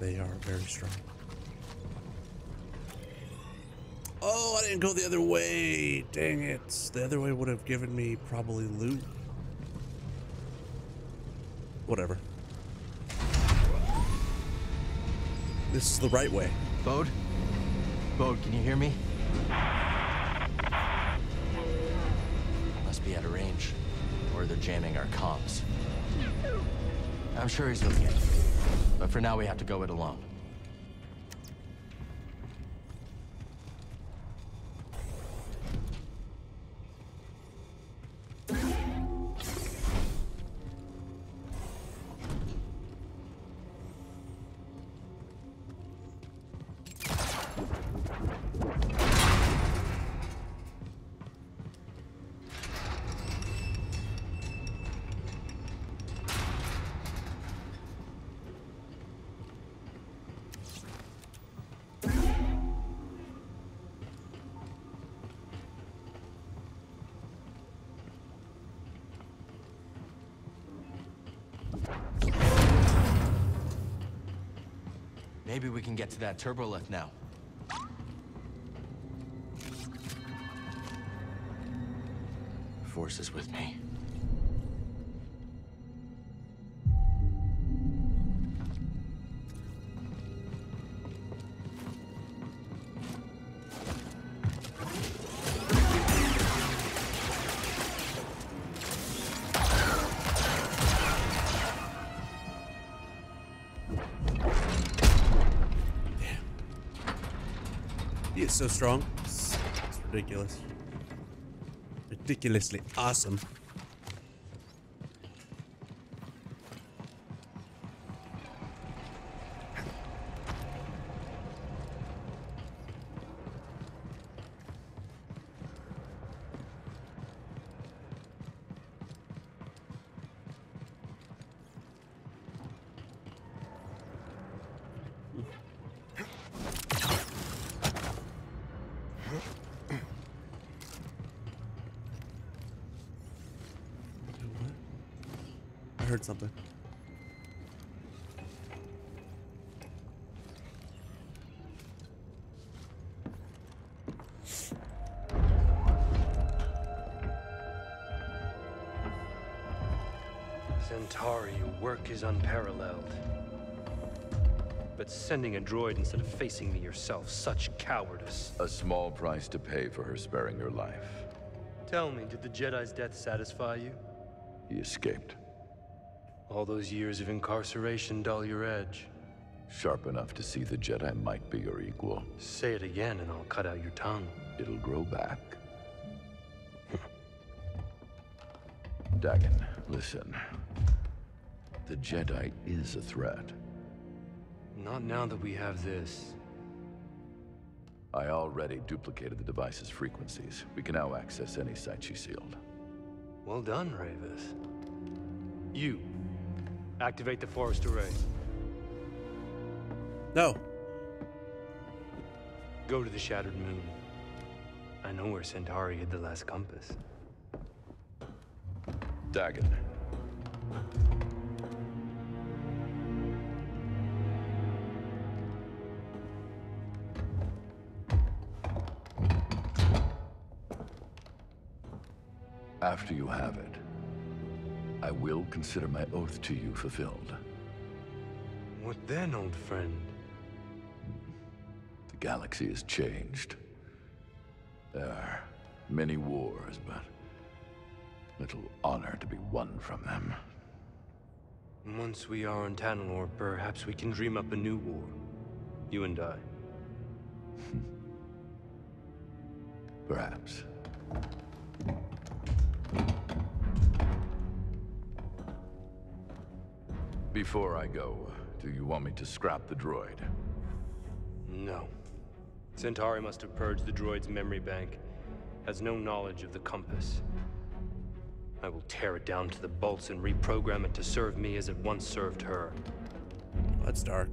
They are very strong. Oh, I didn't go the other way. Dang it. The other way would have given me probably loot. Whatever. This is the right way. Bode? Bode, can you hear me? They're jamming our comms. I'm sure he's looking. But for now, we have to go it alone. Maybe we can get to that turbo lift now. Force is with me. So strong. It's, ridiculous. Ridiculously awesome. Sending a droid instead of facing me yourself, such cowardice. A small price to pay for her sparing your life. Tell me, did the Jedi's death satisfy you? He escaped. All those years of incarceration dull your edge. Sharp enough to see the Jedi might be your equal. Say it again and I'll cut out your tongue. It'll grow back. [laughs] Dagan, listen. The Jedi is a threat. Not now that we have this. I already duplicated the device's frequencies. We can now access any site she sealed. Well done, Rayvis. You, activate the forest array. No. Go to the Shattered Moon. I know where Santari hid the last compass. Dagan. After you have it, I will consider my oath to you fulfilled. What then, old friend? The galaxy has changed. There are many wars, but little honor to be won from them. Once we are on Tanalorr, perhaps we can dream up a new war. You and I. [laughs] Perhaps. Before I go, do you want me to scrap the droid? No. Santari must have purged the droid's memory bank. Has no knowledge of the compass. I will tear it down to the bolts and reprogram it to serve me as it once served her. That's dark.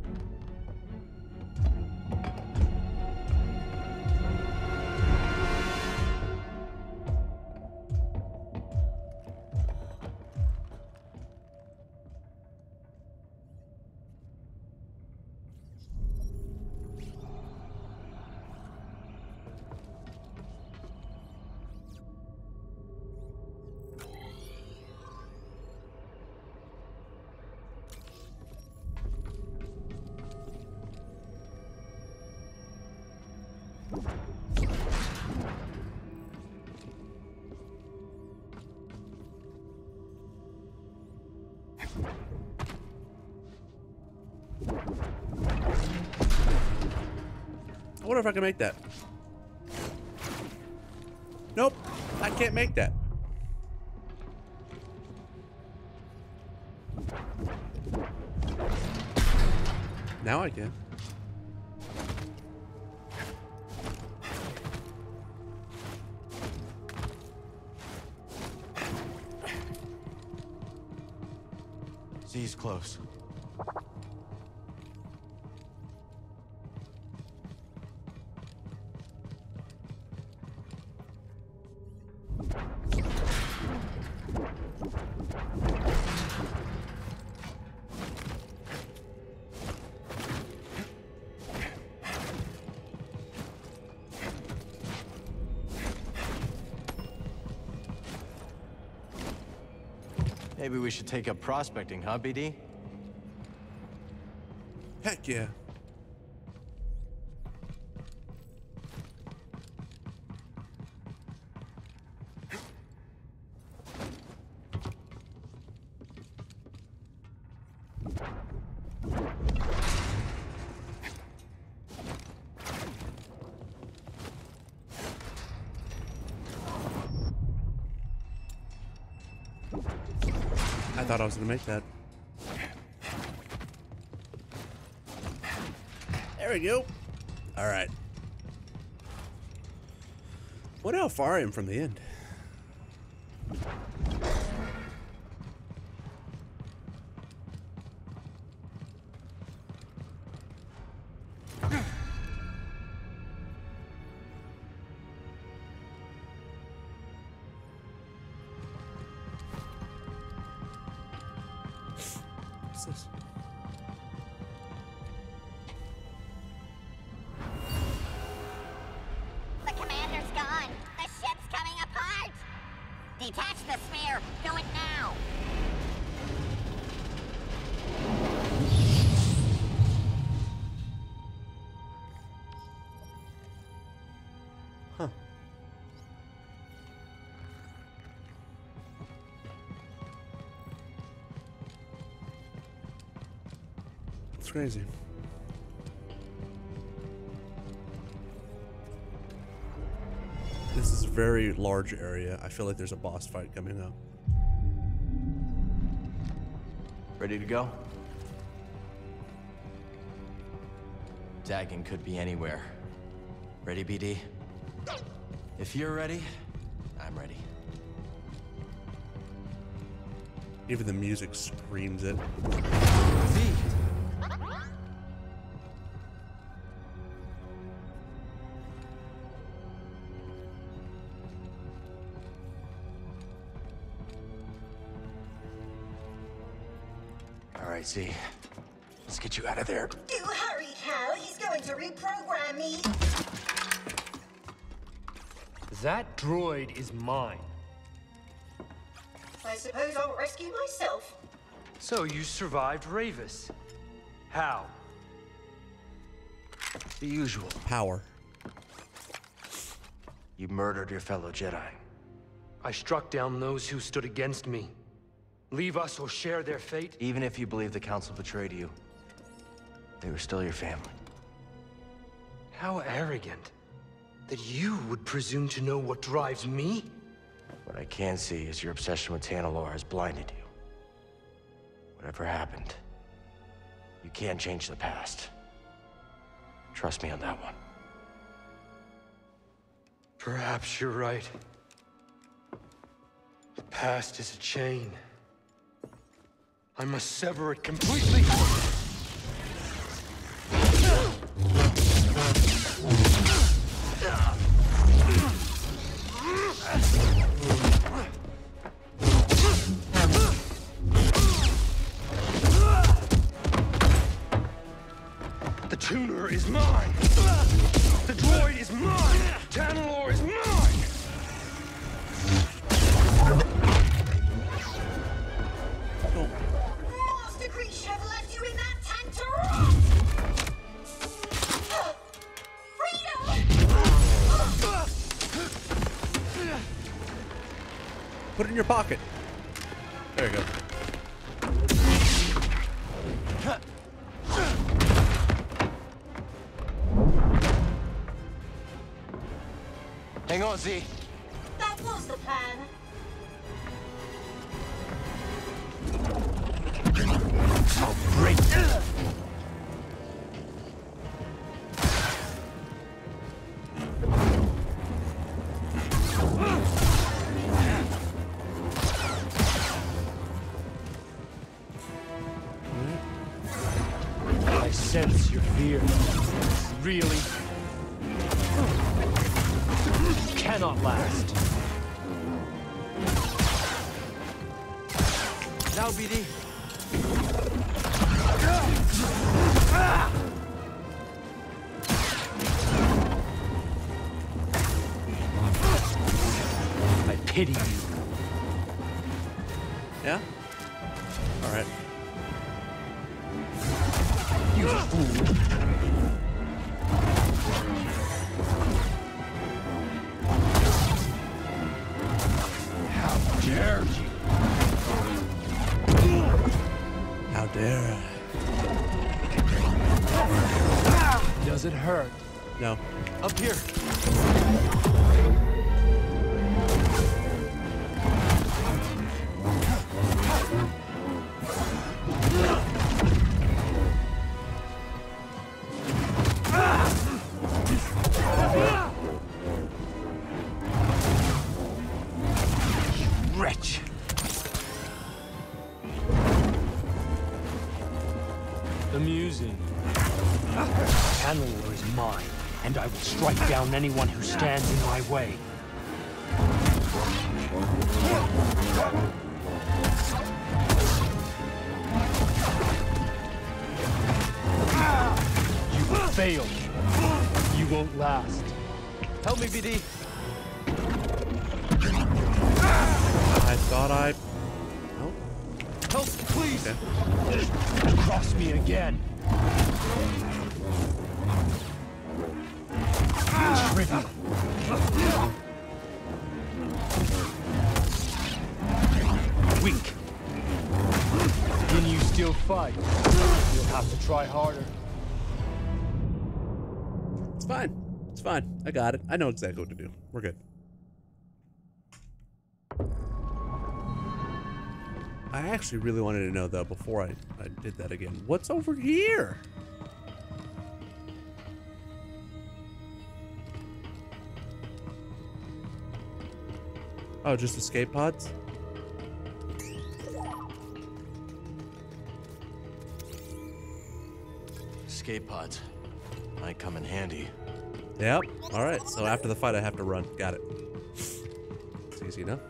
If I can make that. Nope, I can't make that. Now I can. Maybe we should take up prospecting, huh, BD? Heck yeah. I was gonna make that. There we go. All right. What how far I am from the end. Crazy. This is a very large area. I feel like there's a boss fight coming up. Ready to go? Dagan could be anywhere. Ready, BD? If you're ready, I'm ready. Even the music screams it. All right, Zee. Let's get you out of there. Do hurry, Cal. He's going to reprogram me. That droid is mine. I suppose I'll rescue myself. So you survived Rayvis. How? The usual. Power. You murdered your fellow Jedi. I struck down those who stood against me. Leave us or share their fate? Even if you believe the Council betrayed you, they were still your family. How arrogant. That you would presume to know what drives me? What I can see is your obsession with Tanalorr has blinded you. Whatever happened, you can't change the past. Trust me on that one. Perhaps you're right. The past is a chain. I must sever it completely. Hang anyone who stands in my way. You will fail. You won't last. Help me, BD. I thought I. Nope. Help, please. Okay. Cross me again. Weak. Can you still fight? You'll have to try harder. It's fine. It's fine. I got it. I know exactly what to do. We're good. I actually really wanted to know, though, before I, I did that again, what's over here? Oh, just escape pods? Escape pods. Might come in handy. Yep. Alright, so after the fight I have to run. Got it. It's easy enough.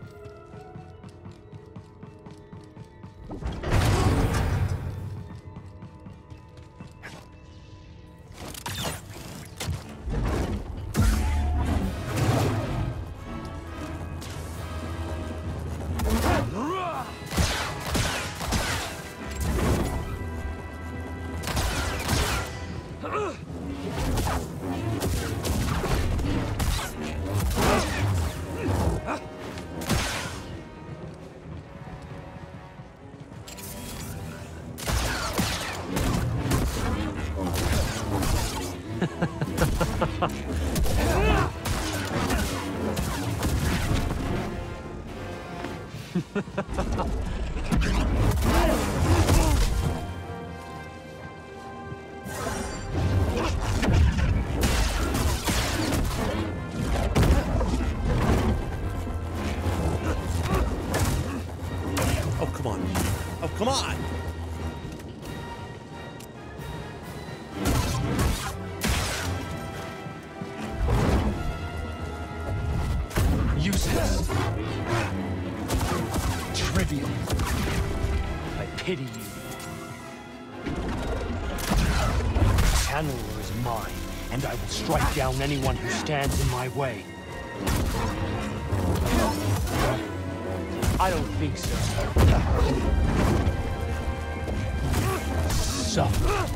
My way. I don't think so. Suffer.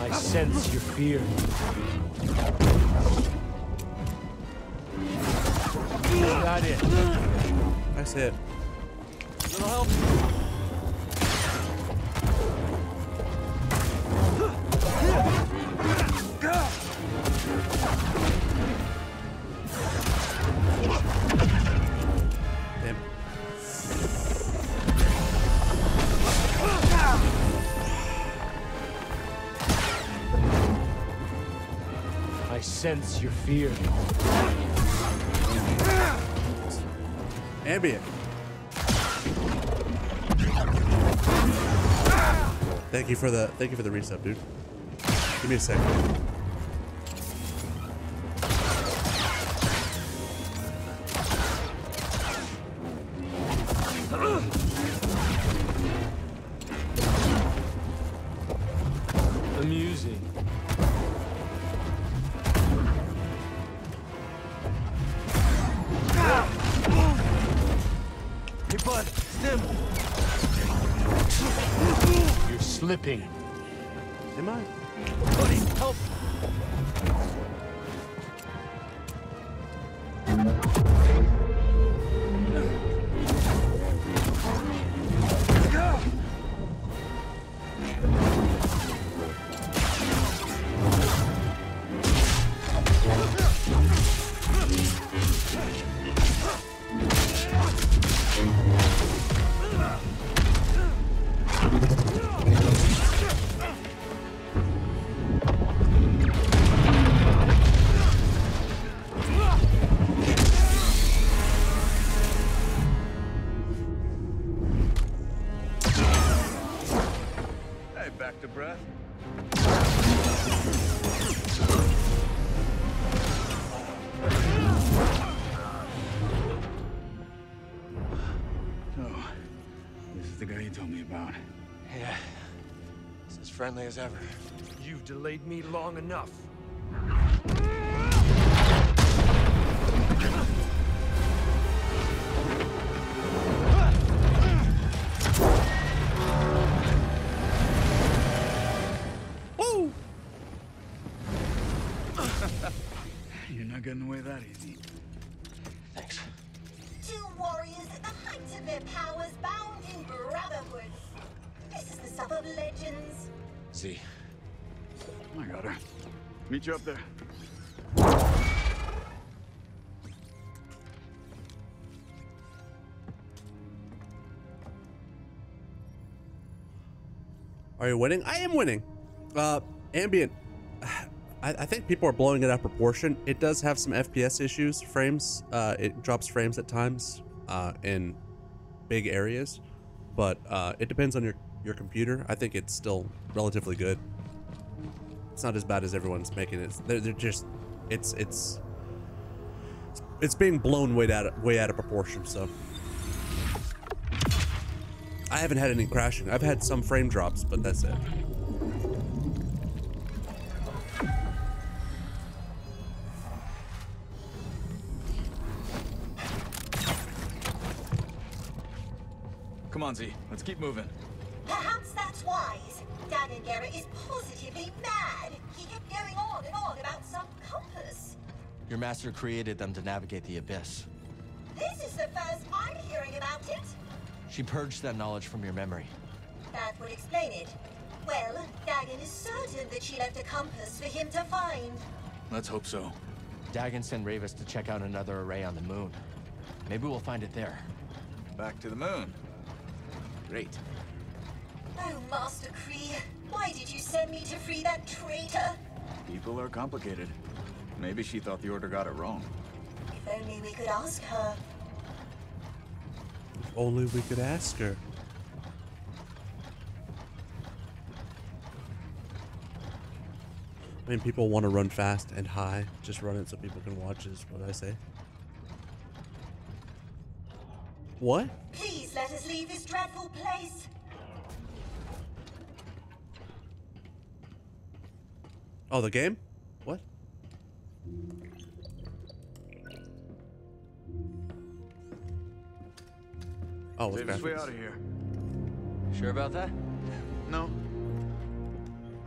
I sense your fear. Is that it? That's it. Sense your fear. Ambient. Thank you for the thank you for the resub, dude. Give me a second. It's as ever. You've delayed me long enough. Woo! You're not getting away that easy. Legends. Zee. I got her. Meet you up there. Are you winning? I am winning. Uh, ambient. I, I think people are blowing it out of proportion. It does have some FPS issues, frames. Uh, it drops frames at times uh, in big areas, but uh, it depends on your your computer. I think it's still relatively good. It's not as bad as everyone's making it. They're, they're just, it's it's it's being blown way out way out of proportion. So I haven't had any crashing. I've had some frame drops, but that's it. Come on, Zee. Let's keep moving. Perhaps that's wise. Dagan Gera is positively mad. He kept going on and on about some compass. Your master created them to navigate the Abyss. This is the first I'm hearing about it. She purged that knowledge from your memory. That would explain it. Well, Dagan is certain that she left a compass for him to find. Let's hope so. Dagan sent Rayvis to check out another array on the moon. Maybe we'll find it there. Back to the moon. Great. Oh, Master Khri, why did you send me to free that traitor? People are complicated. Maybe she thought the Order got it wrong. If only we could ask her. If only we could ask her. I mean, people want to run fast and high. Just run it so people can watch is what I say. What? Please let us leave this dreadful place. Oh, the game? What? Oh, with Safest way graphics. out of here. Sure about that? No.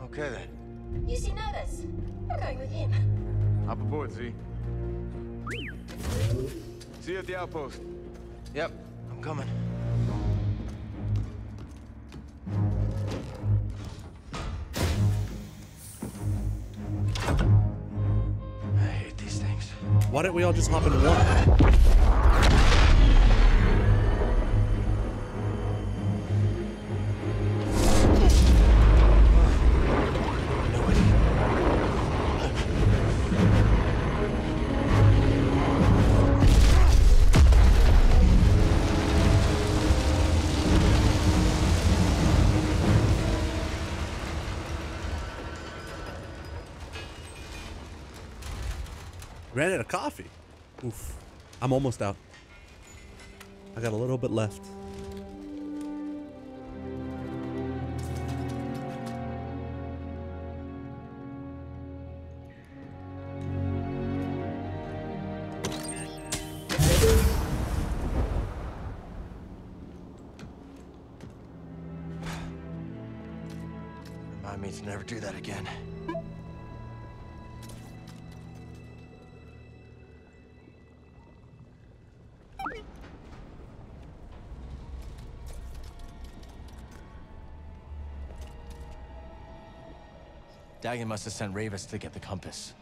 Okay then. You seem nervous. I'm going with him. Hop aboard, Zee. See you at the outpost. Yep, I'm coming. Why don't we all just hop into one? I'm almost out. I got a little bit left. Dagan must have sent Rayvis to get the compass.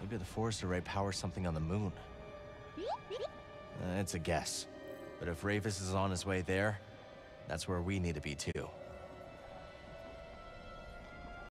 Maybe the forest array powers something on the moon. Uh, it's a guess. But if Rayvis is on his way there, that's where we need to be too.